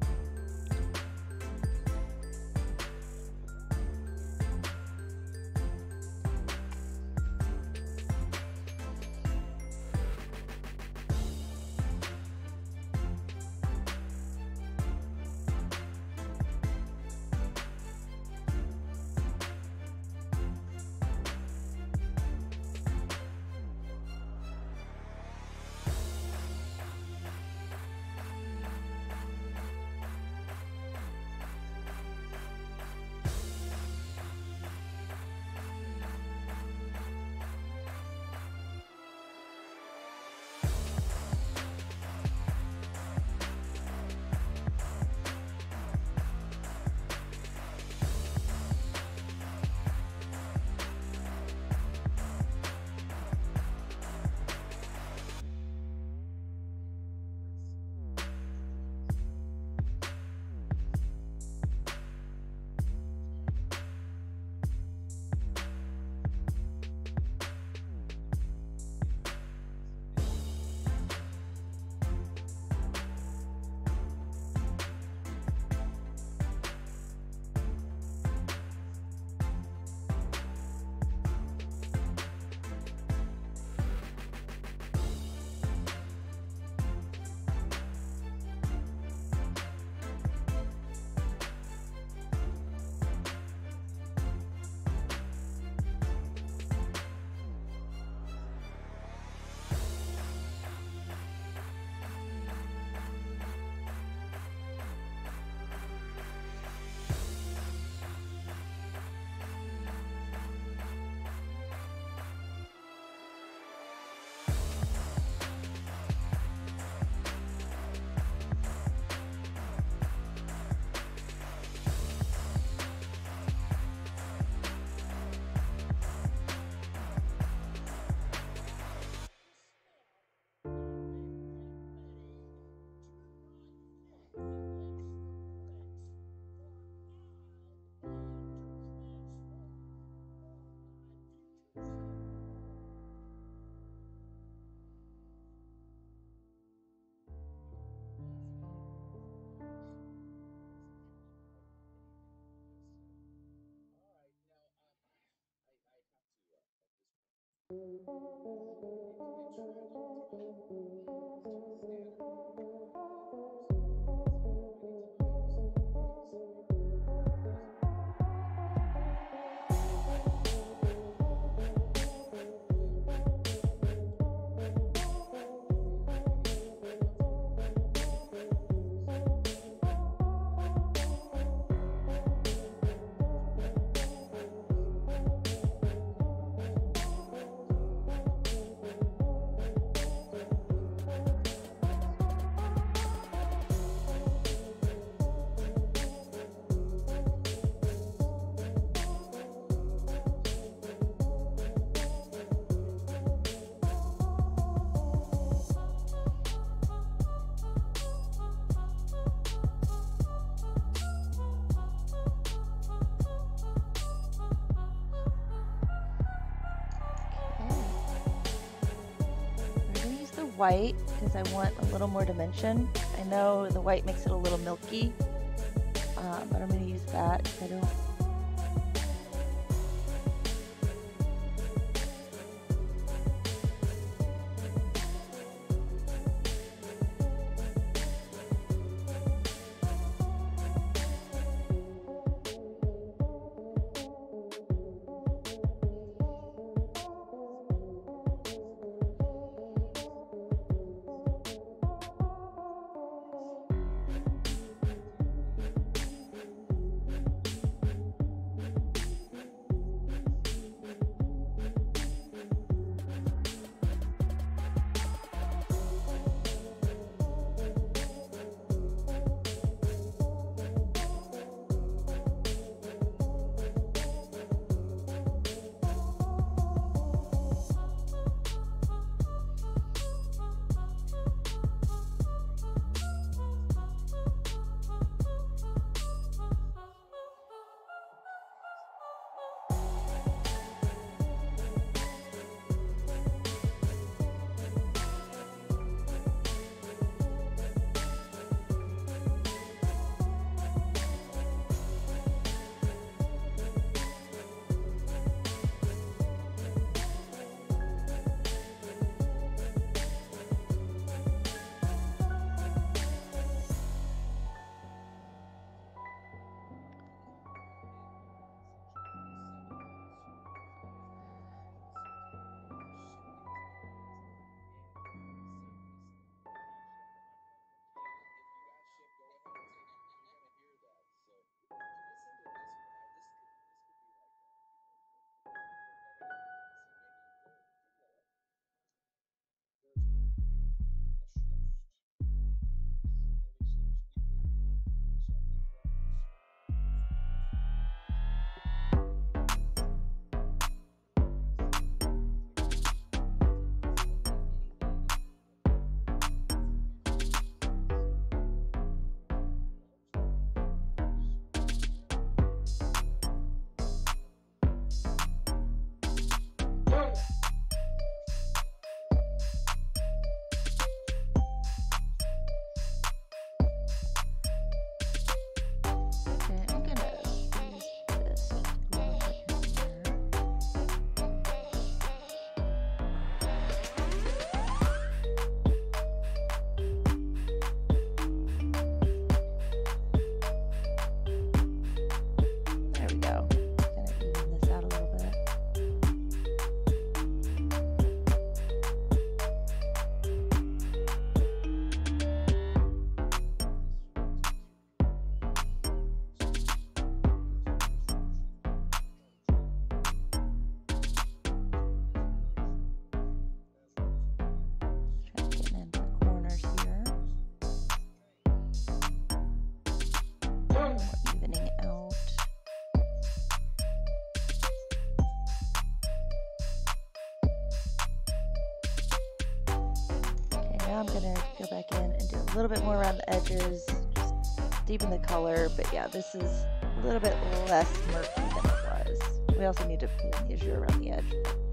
White because I want a little more dimension. I know the white makes it a little milky, uh, but I'm going to use that I don't now I'm gonna go back in and do a little bit more around the edges, just deepen the color, but yeah, this is a little bit less murky than it was. We also need to put the azure around the edge.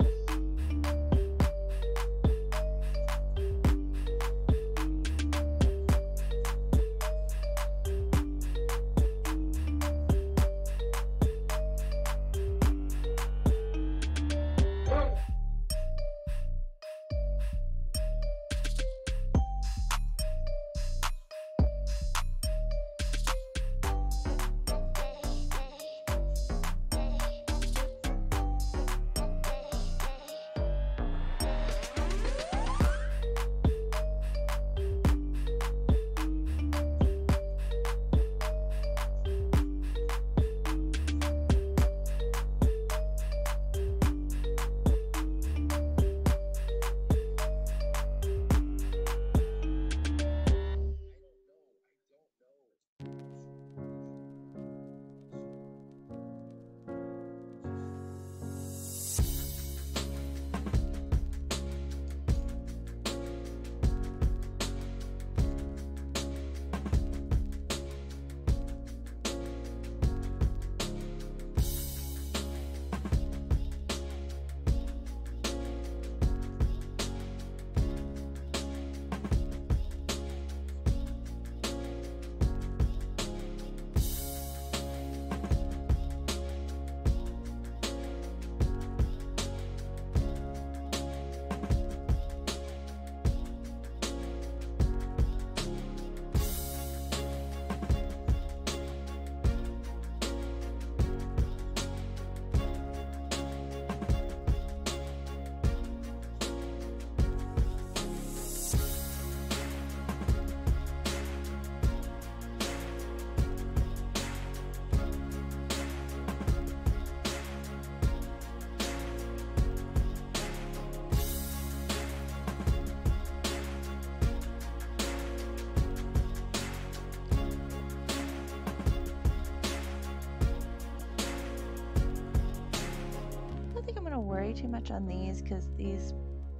On these because these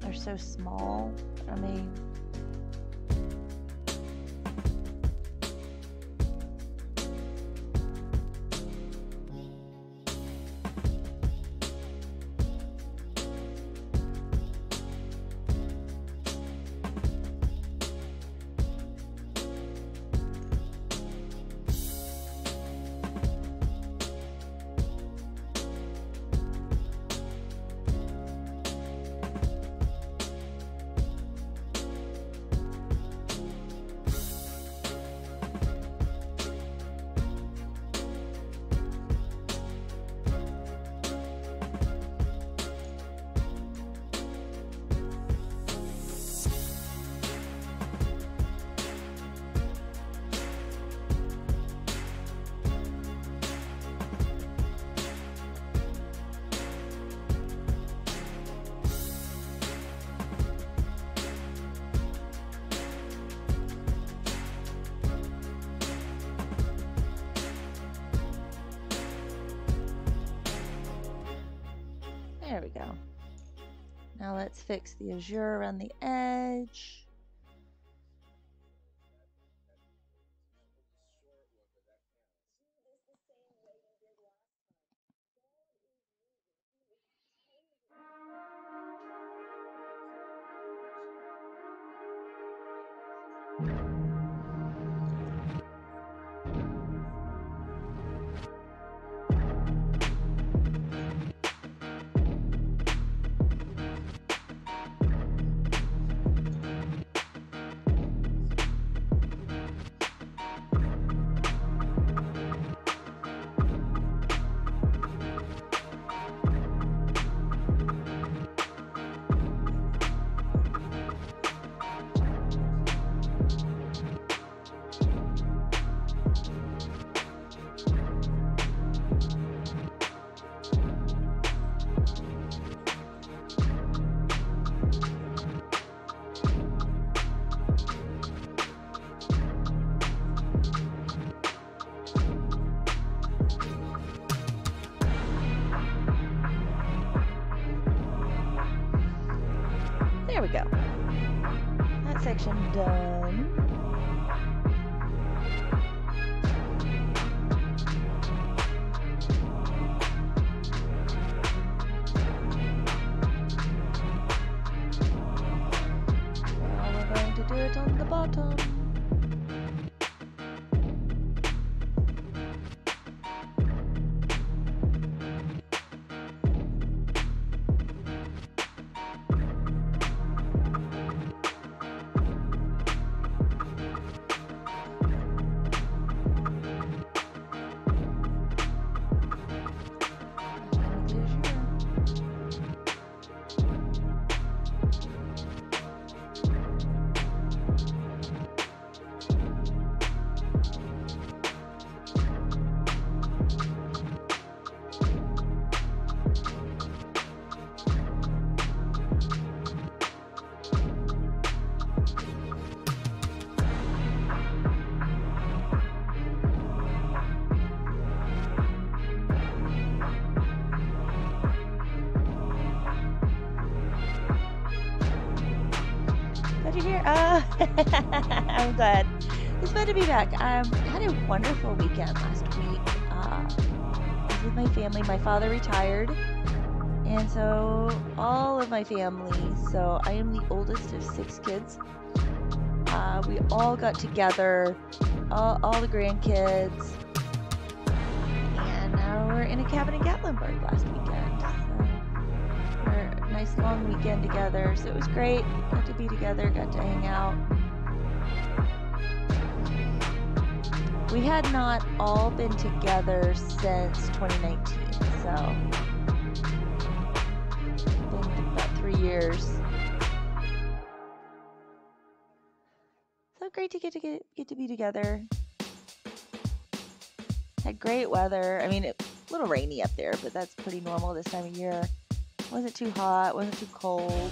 are so small. Let's fix the azure around the edge. I'm glad. It's fun to be back. Um, I had a wonderful weekend last week. Uh, with my family. My father retired, and so all of my family. So I am the oldest of six kids. Uh, we all got together, all, all the grandkids, and now we're in a cabin in Gatlinburg last weekend. So nice long weekend together. So it was great. Got to be together, got to hang out. Had not all been together since 2019, so about three years. So great to get to get, get to be together. Had great weather. I mean, it, a little rainy up there, but that's pretty normal this time of year. Wasn't too hot, wasn't too cold.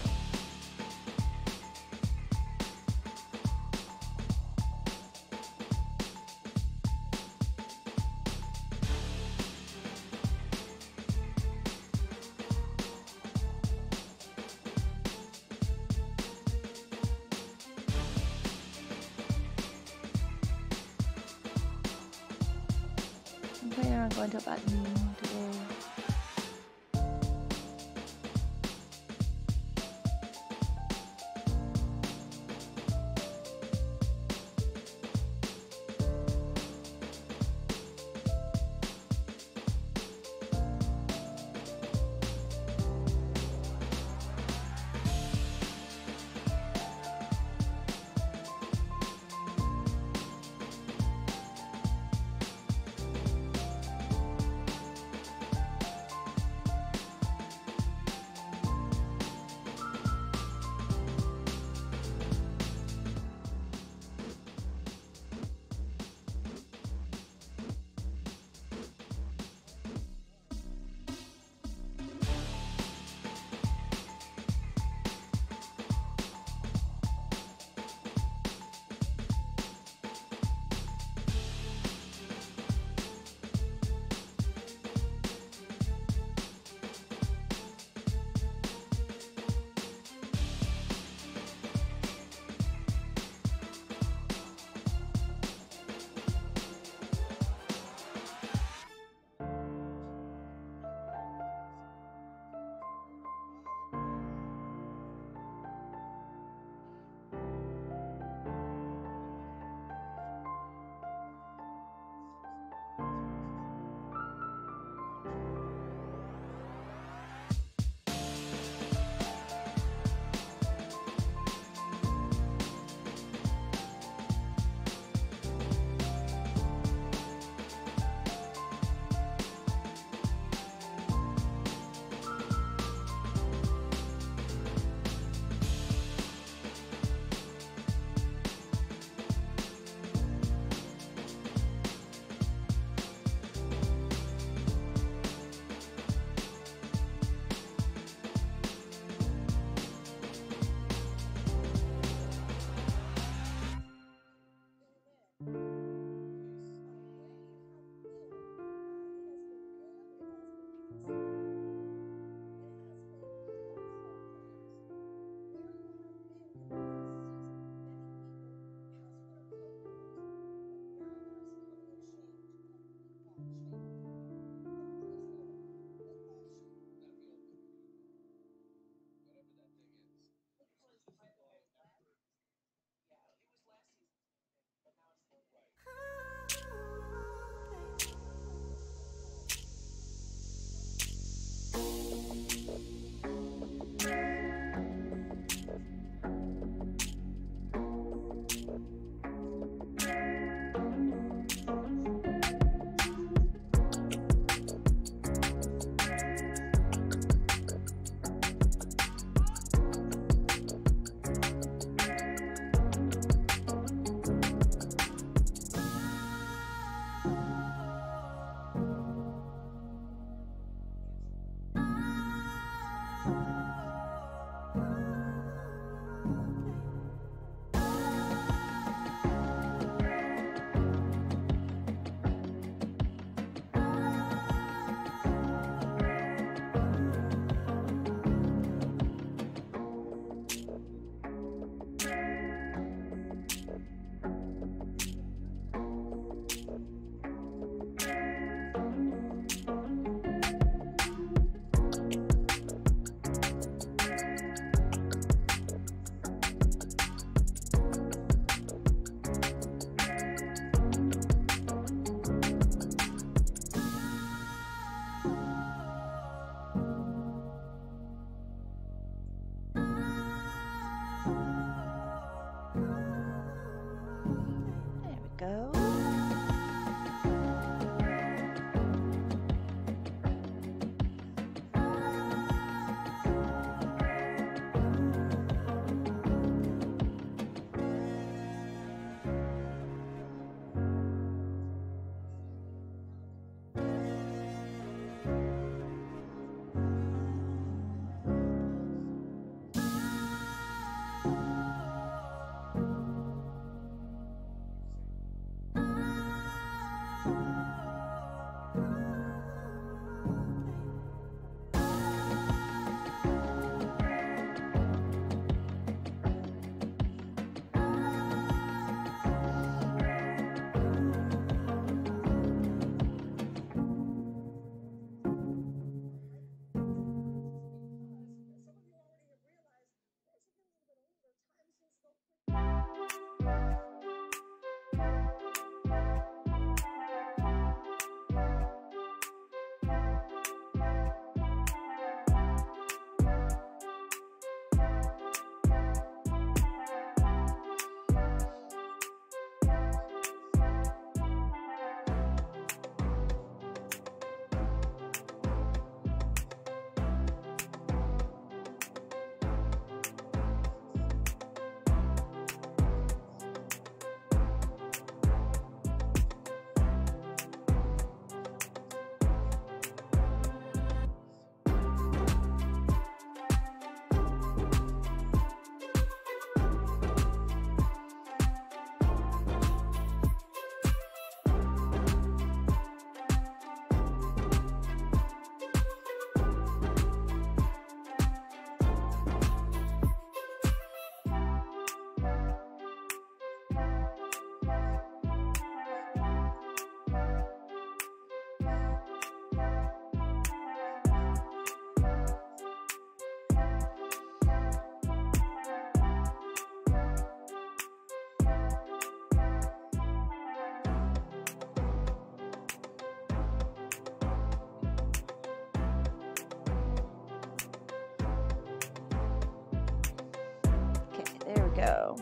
Go.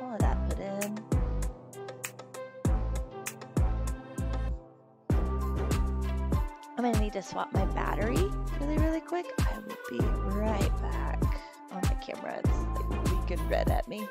All of that put in. I'm gonna need to swap my battery really, really quick. I will be right back. On my camera, it's like beacon red at me.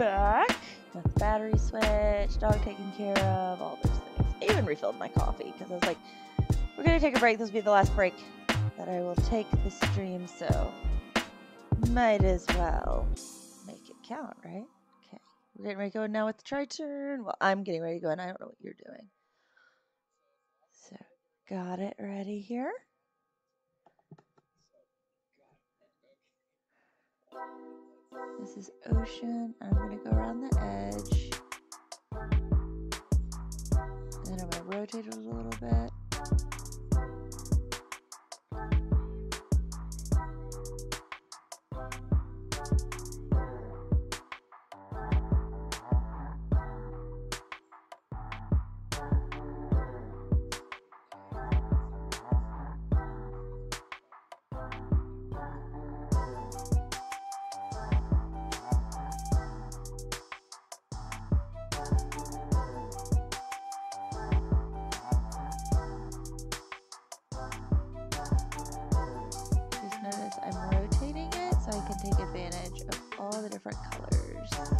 Back. Got the battery switch, dog taken care of, all those things. I even refilled my coffee because I was like, we're going to take a break. This will be the last break that I will take the stream, so might as well make it count, right? Okay. We're getting ready to go now with the tri-tone. Well, I'm getting ready to go, and I don't know what you're doing. So, got it ready here. This is ocean. I'm going to go around the edge. Then I'm going to rotate it a little bit. different colors.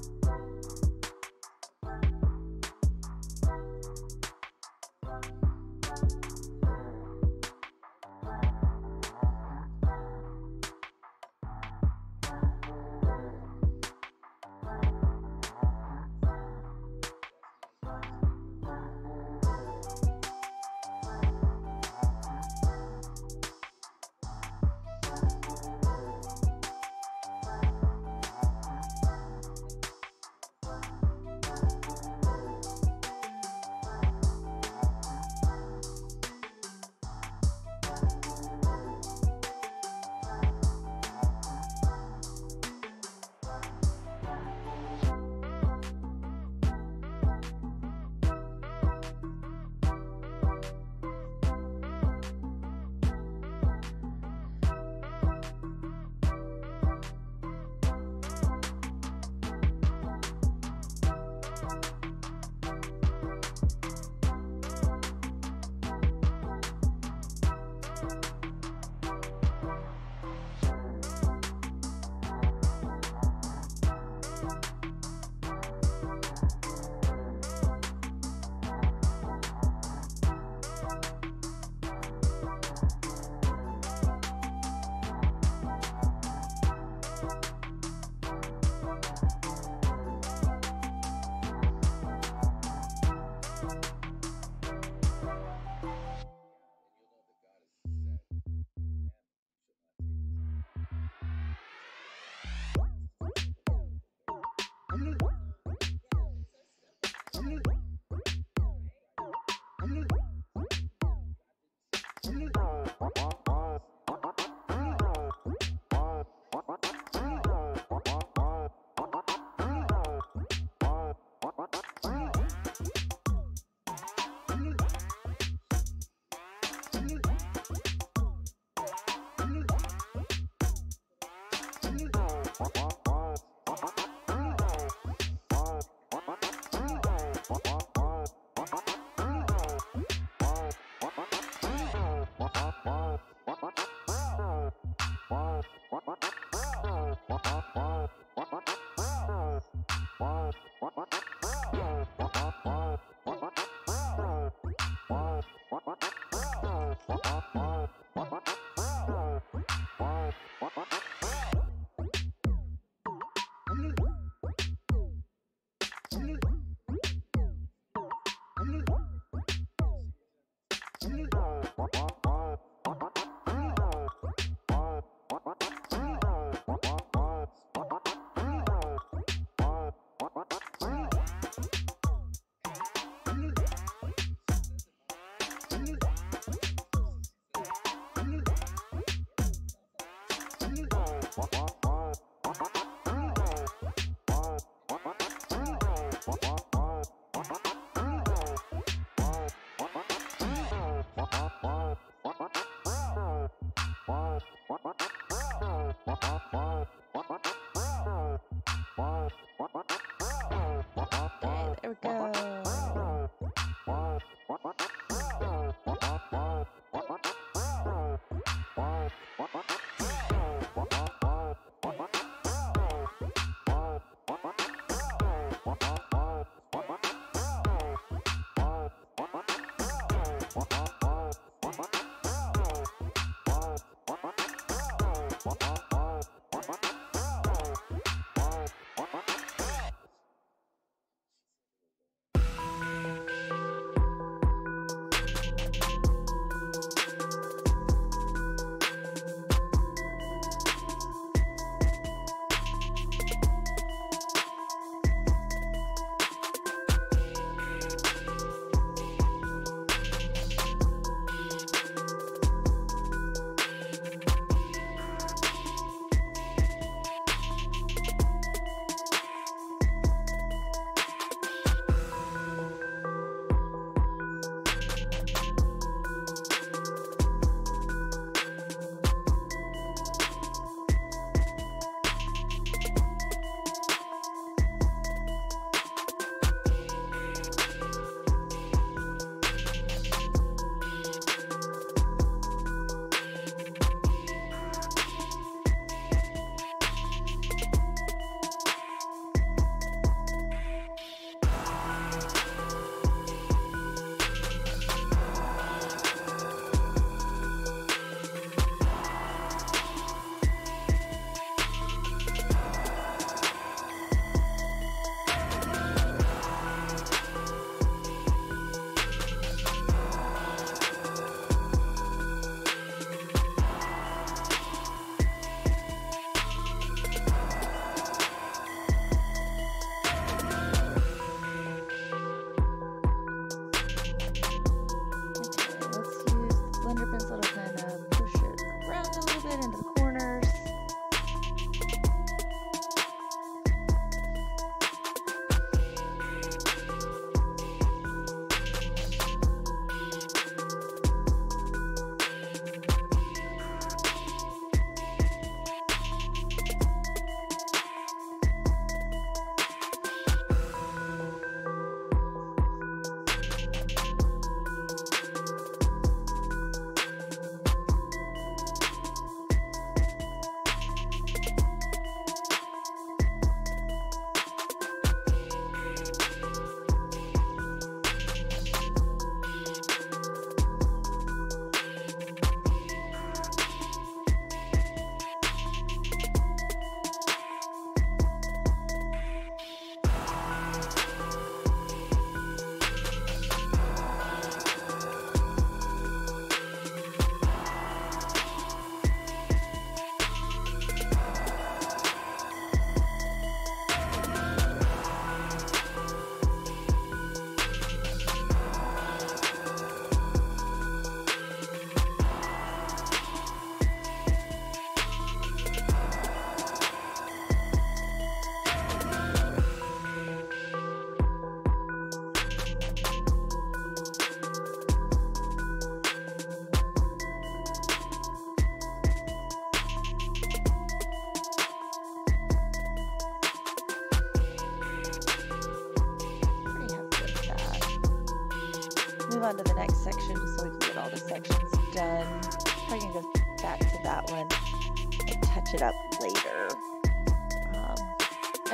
Wah, wah. Bye. Uh-uh.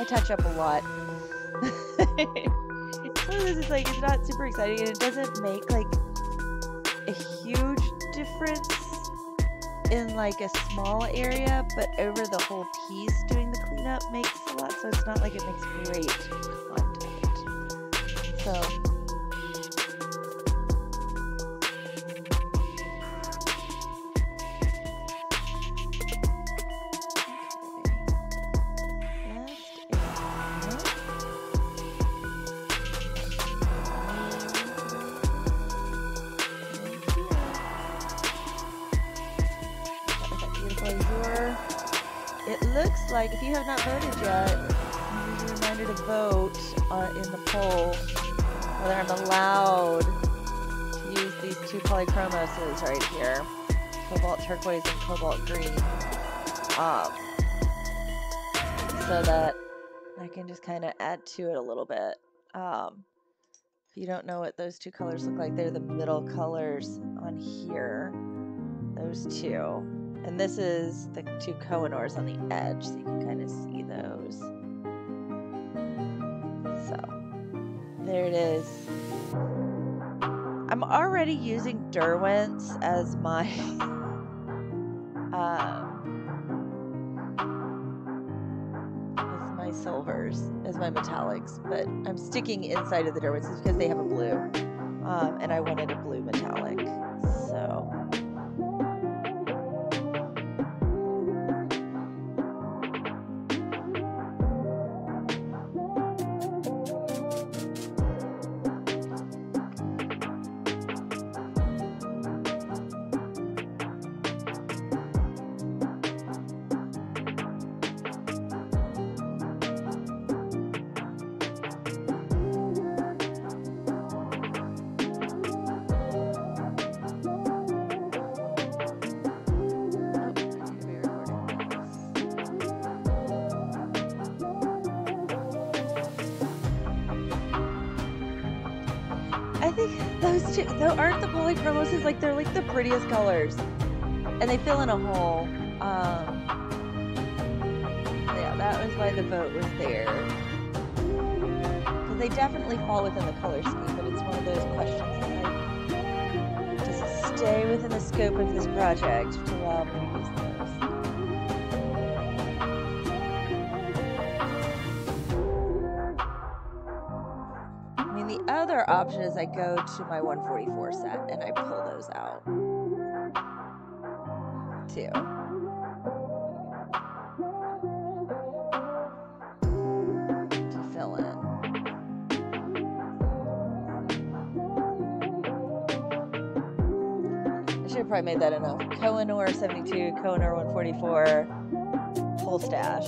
Touch up a lot. those, it's like, it's not super exciting and it doesn't make like a huge difference in like a small area, but over the whole piece doing the cleanup makes a lot, so it's not like it makes great content. So cobalt green, um, so that I can just kind of add to it a little bit. Um, if you don't know what those two colors look like, they're the middle colors on here. Those two. And this is the two Koh-I-Noors on the edge, so you can kind of see those. So, there it is. I'm already using Derwent's as my uh, as my silvers, as my metallics, but I'm sticking inside of the Derwent's because they have a blue, um, and I wanted a blue metallic. Like they're like the prettiest colors, and they fill in a hole. Um, yeah, that was why the vote was there. They definitely fall within the color scheme, but it's one of those questions that I just stay within the scope of this project to allow me option is I go to my 144 set and I pull those out too. To fill in. I should have probably made that enough. Koh-I-Noor 72, Koh-I-Noor 144, full stash.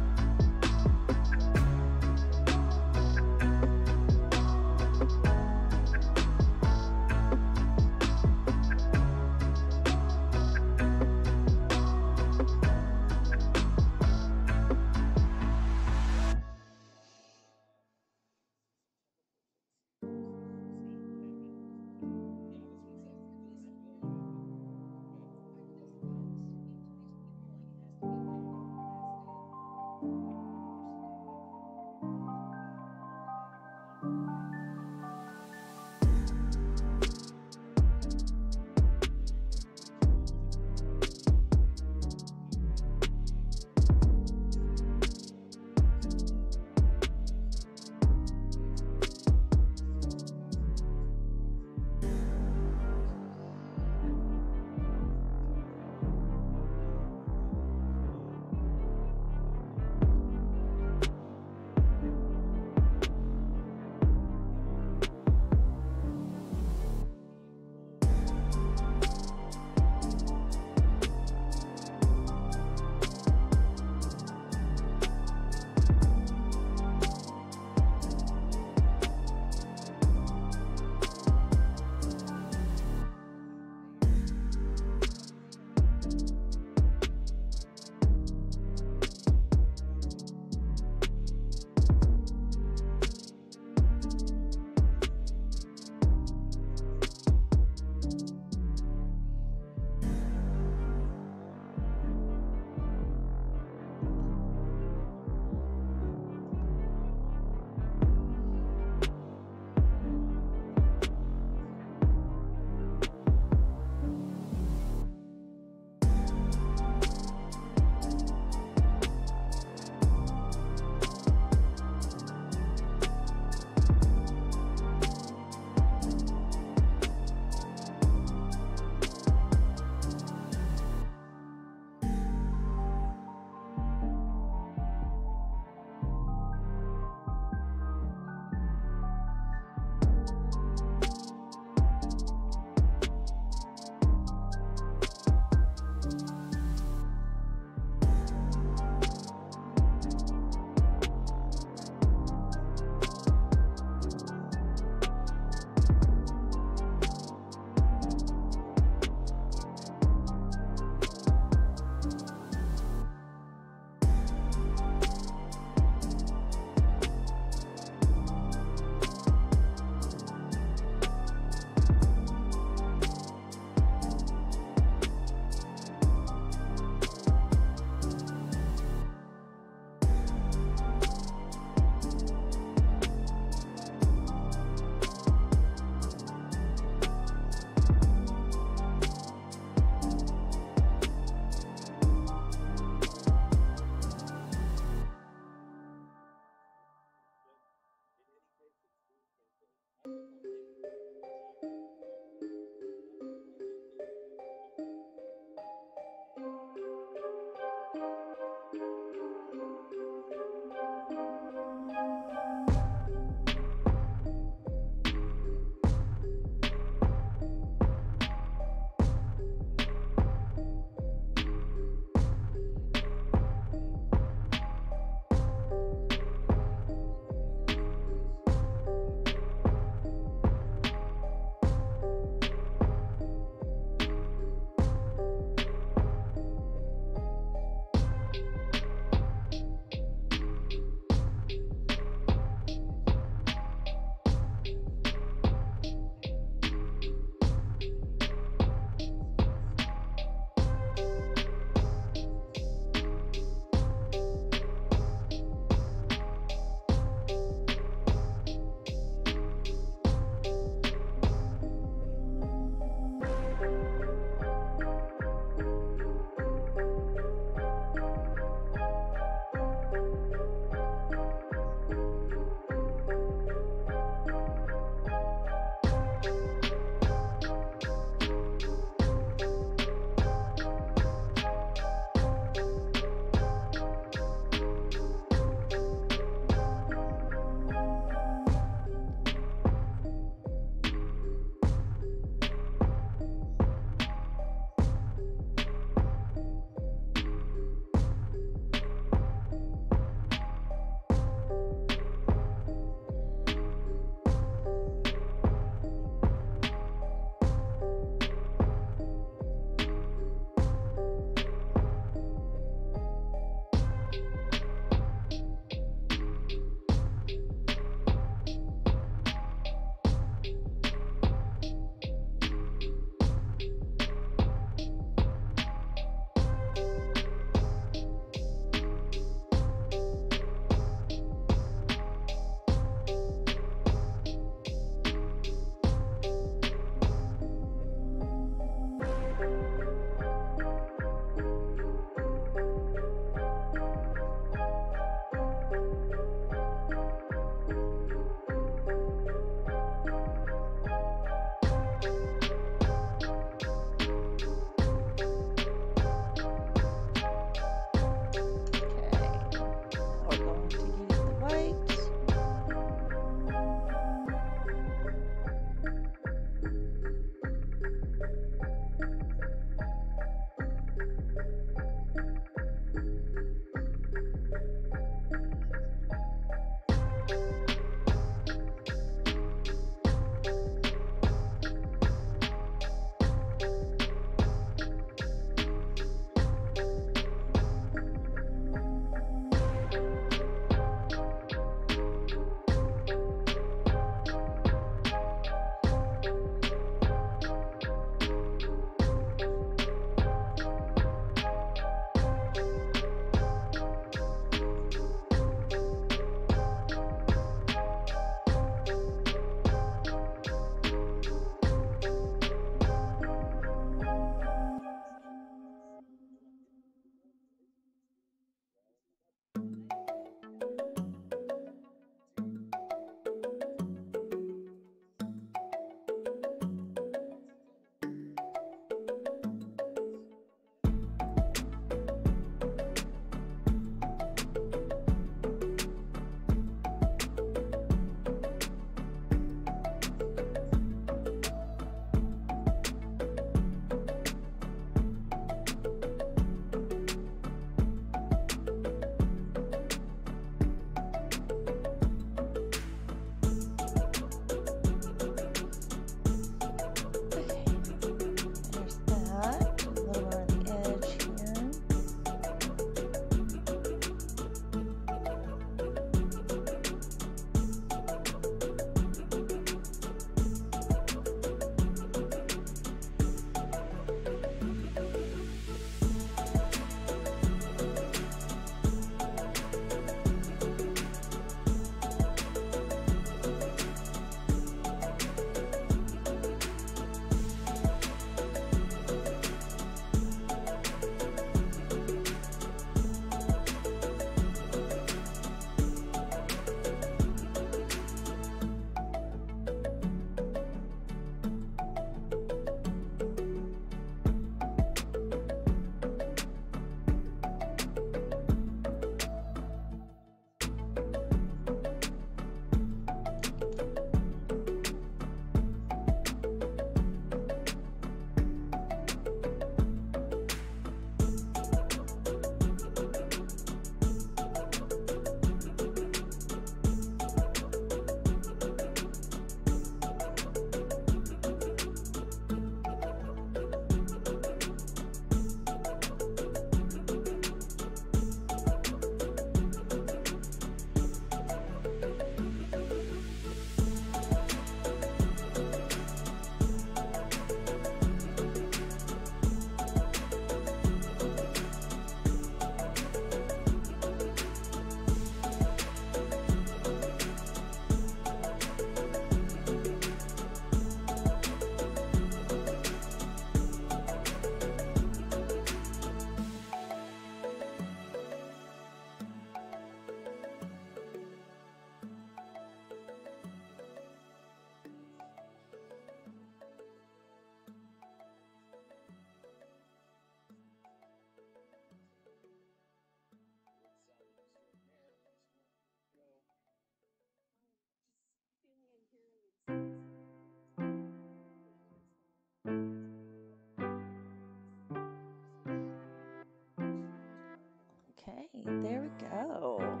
Okay, there we go.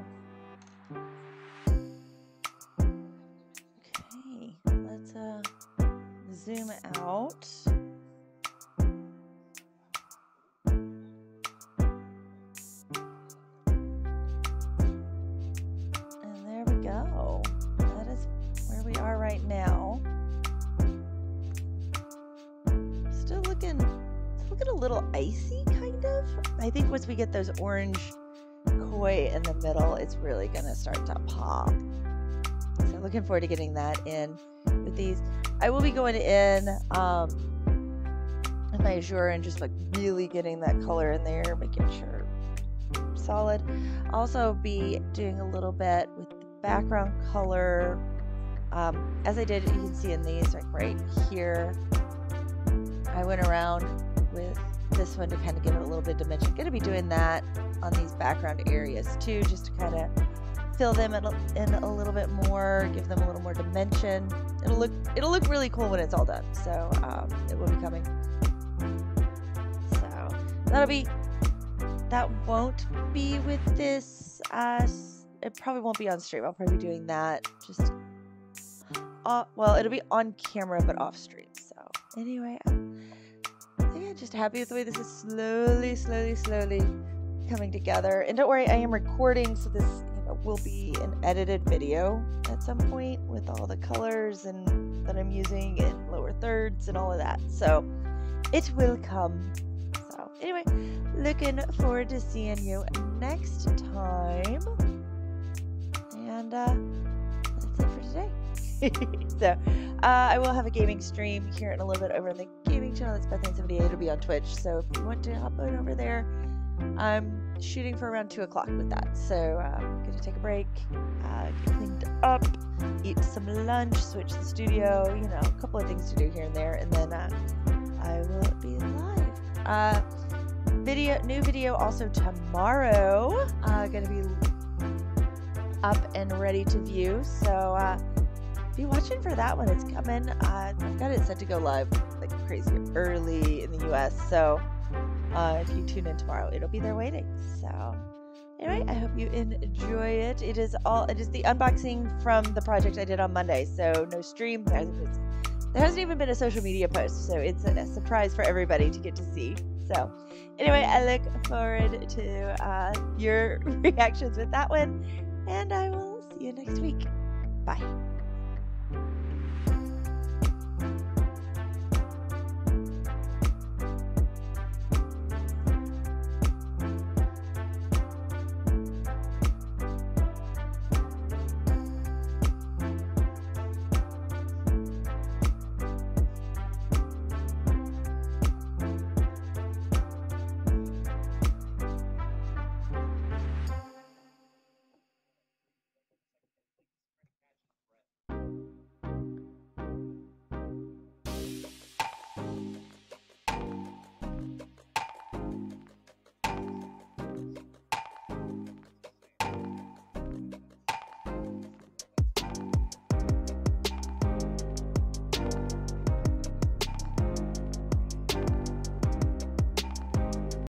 Okay, let's uh, zoom out. Once we get those orange koi in the middle, it's really gonna start to pop. So looking forward to getting that in with these. I will be going in um, with my Azure and just like really getting that color in there, making sure solid. Also be doing a little bit with the background color. Um, as I did, you can see in these, like right here, I went around this one to kind of give it a little bit of dimension. Going to be doing that on these background areas too, just to kind of fill them in a, little bit more, give them a little more dimension. It'll look it'll look really cool when it's all done. So um, it will be coming. So that'll be that won't be with this. Uh, it probably won't be on stream. I'll probably be doing that just. Uh, well, it'll be on camera but off stream. So anyway, I'm, just happy with the way this is slowly, slowly, slowly coming together. And don't worry, I am recording, so this you know will be an edited video at some point with all the colors and that I'm using and lower thirds and all of that. So it will come. So anyway, looking forward to seeing you next time. And uh, that's it for today. so uh, I will have a gaming stream here in a little bit over on the gaming channel. That's Bethany78. It'll be on Twitch. So if you want to hop on over there, I'm shooting for around 2 o'clock with that. So I'm going to take a break, uh, get cleaned up, eat some lunch, switch the studio, you know, a couple of things to do here and there. And then uh, I will be live. Uh, video, new video also tomorrow. Uh, going to be up and ready to view. So uh, be watching for that one. It's coming. Uh, I've got it set to go live like crazy early in the US. So uh, if you tune in tomorrow, it'll be there waiting. So anyway, I hope you enjoy it. It is all it is the unboxing from the project I did on Monday. So no stream. There, hasn't even been a social media post. So it's a, a surprise for everybody to get to see. So anyway, I look forward to uh, your reactions with that one. And I will see you next week. Bye.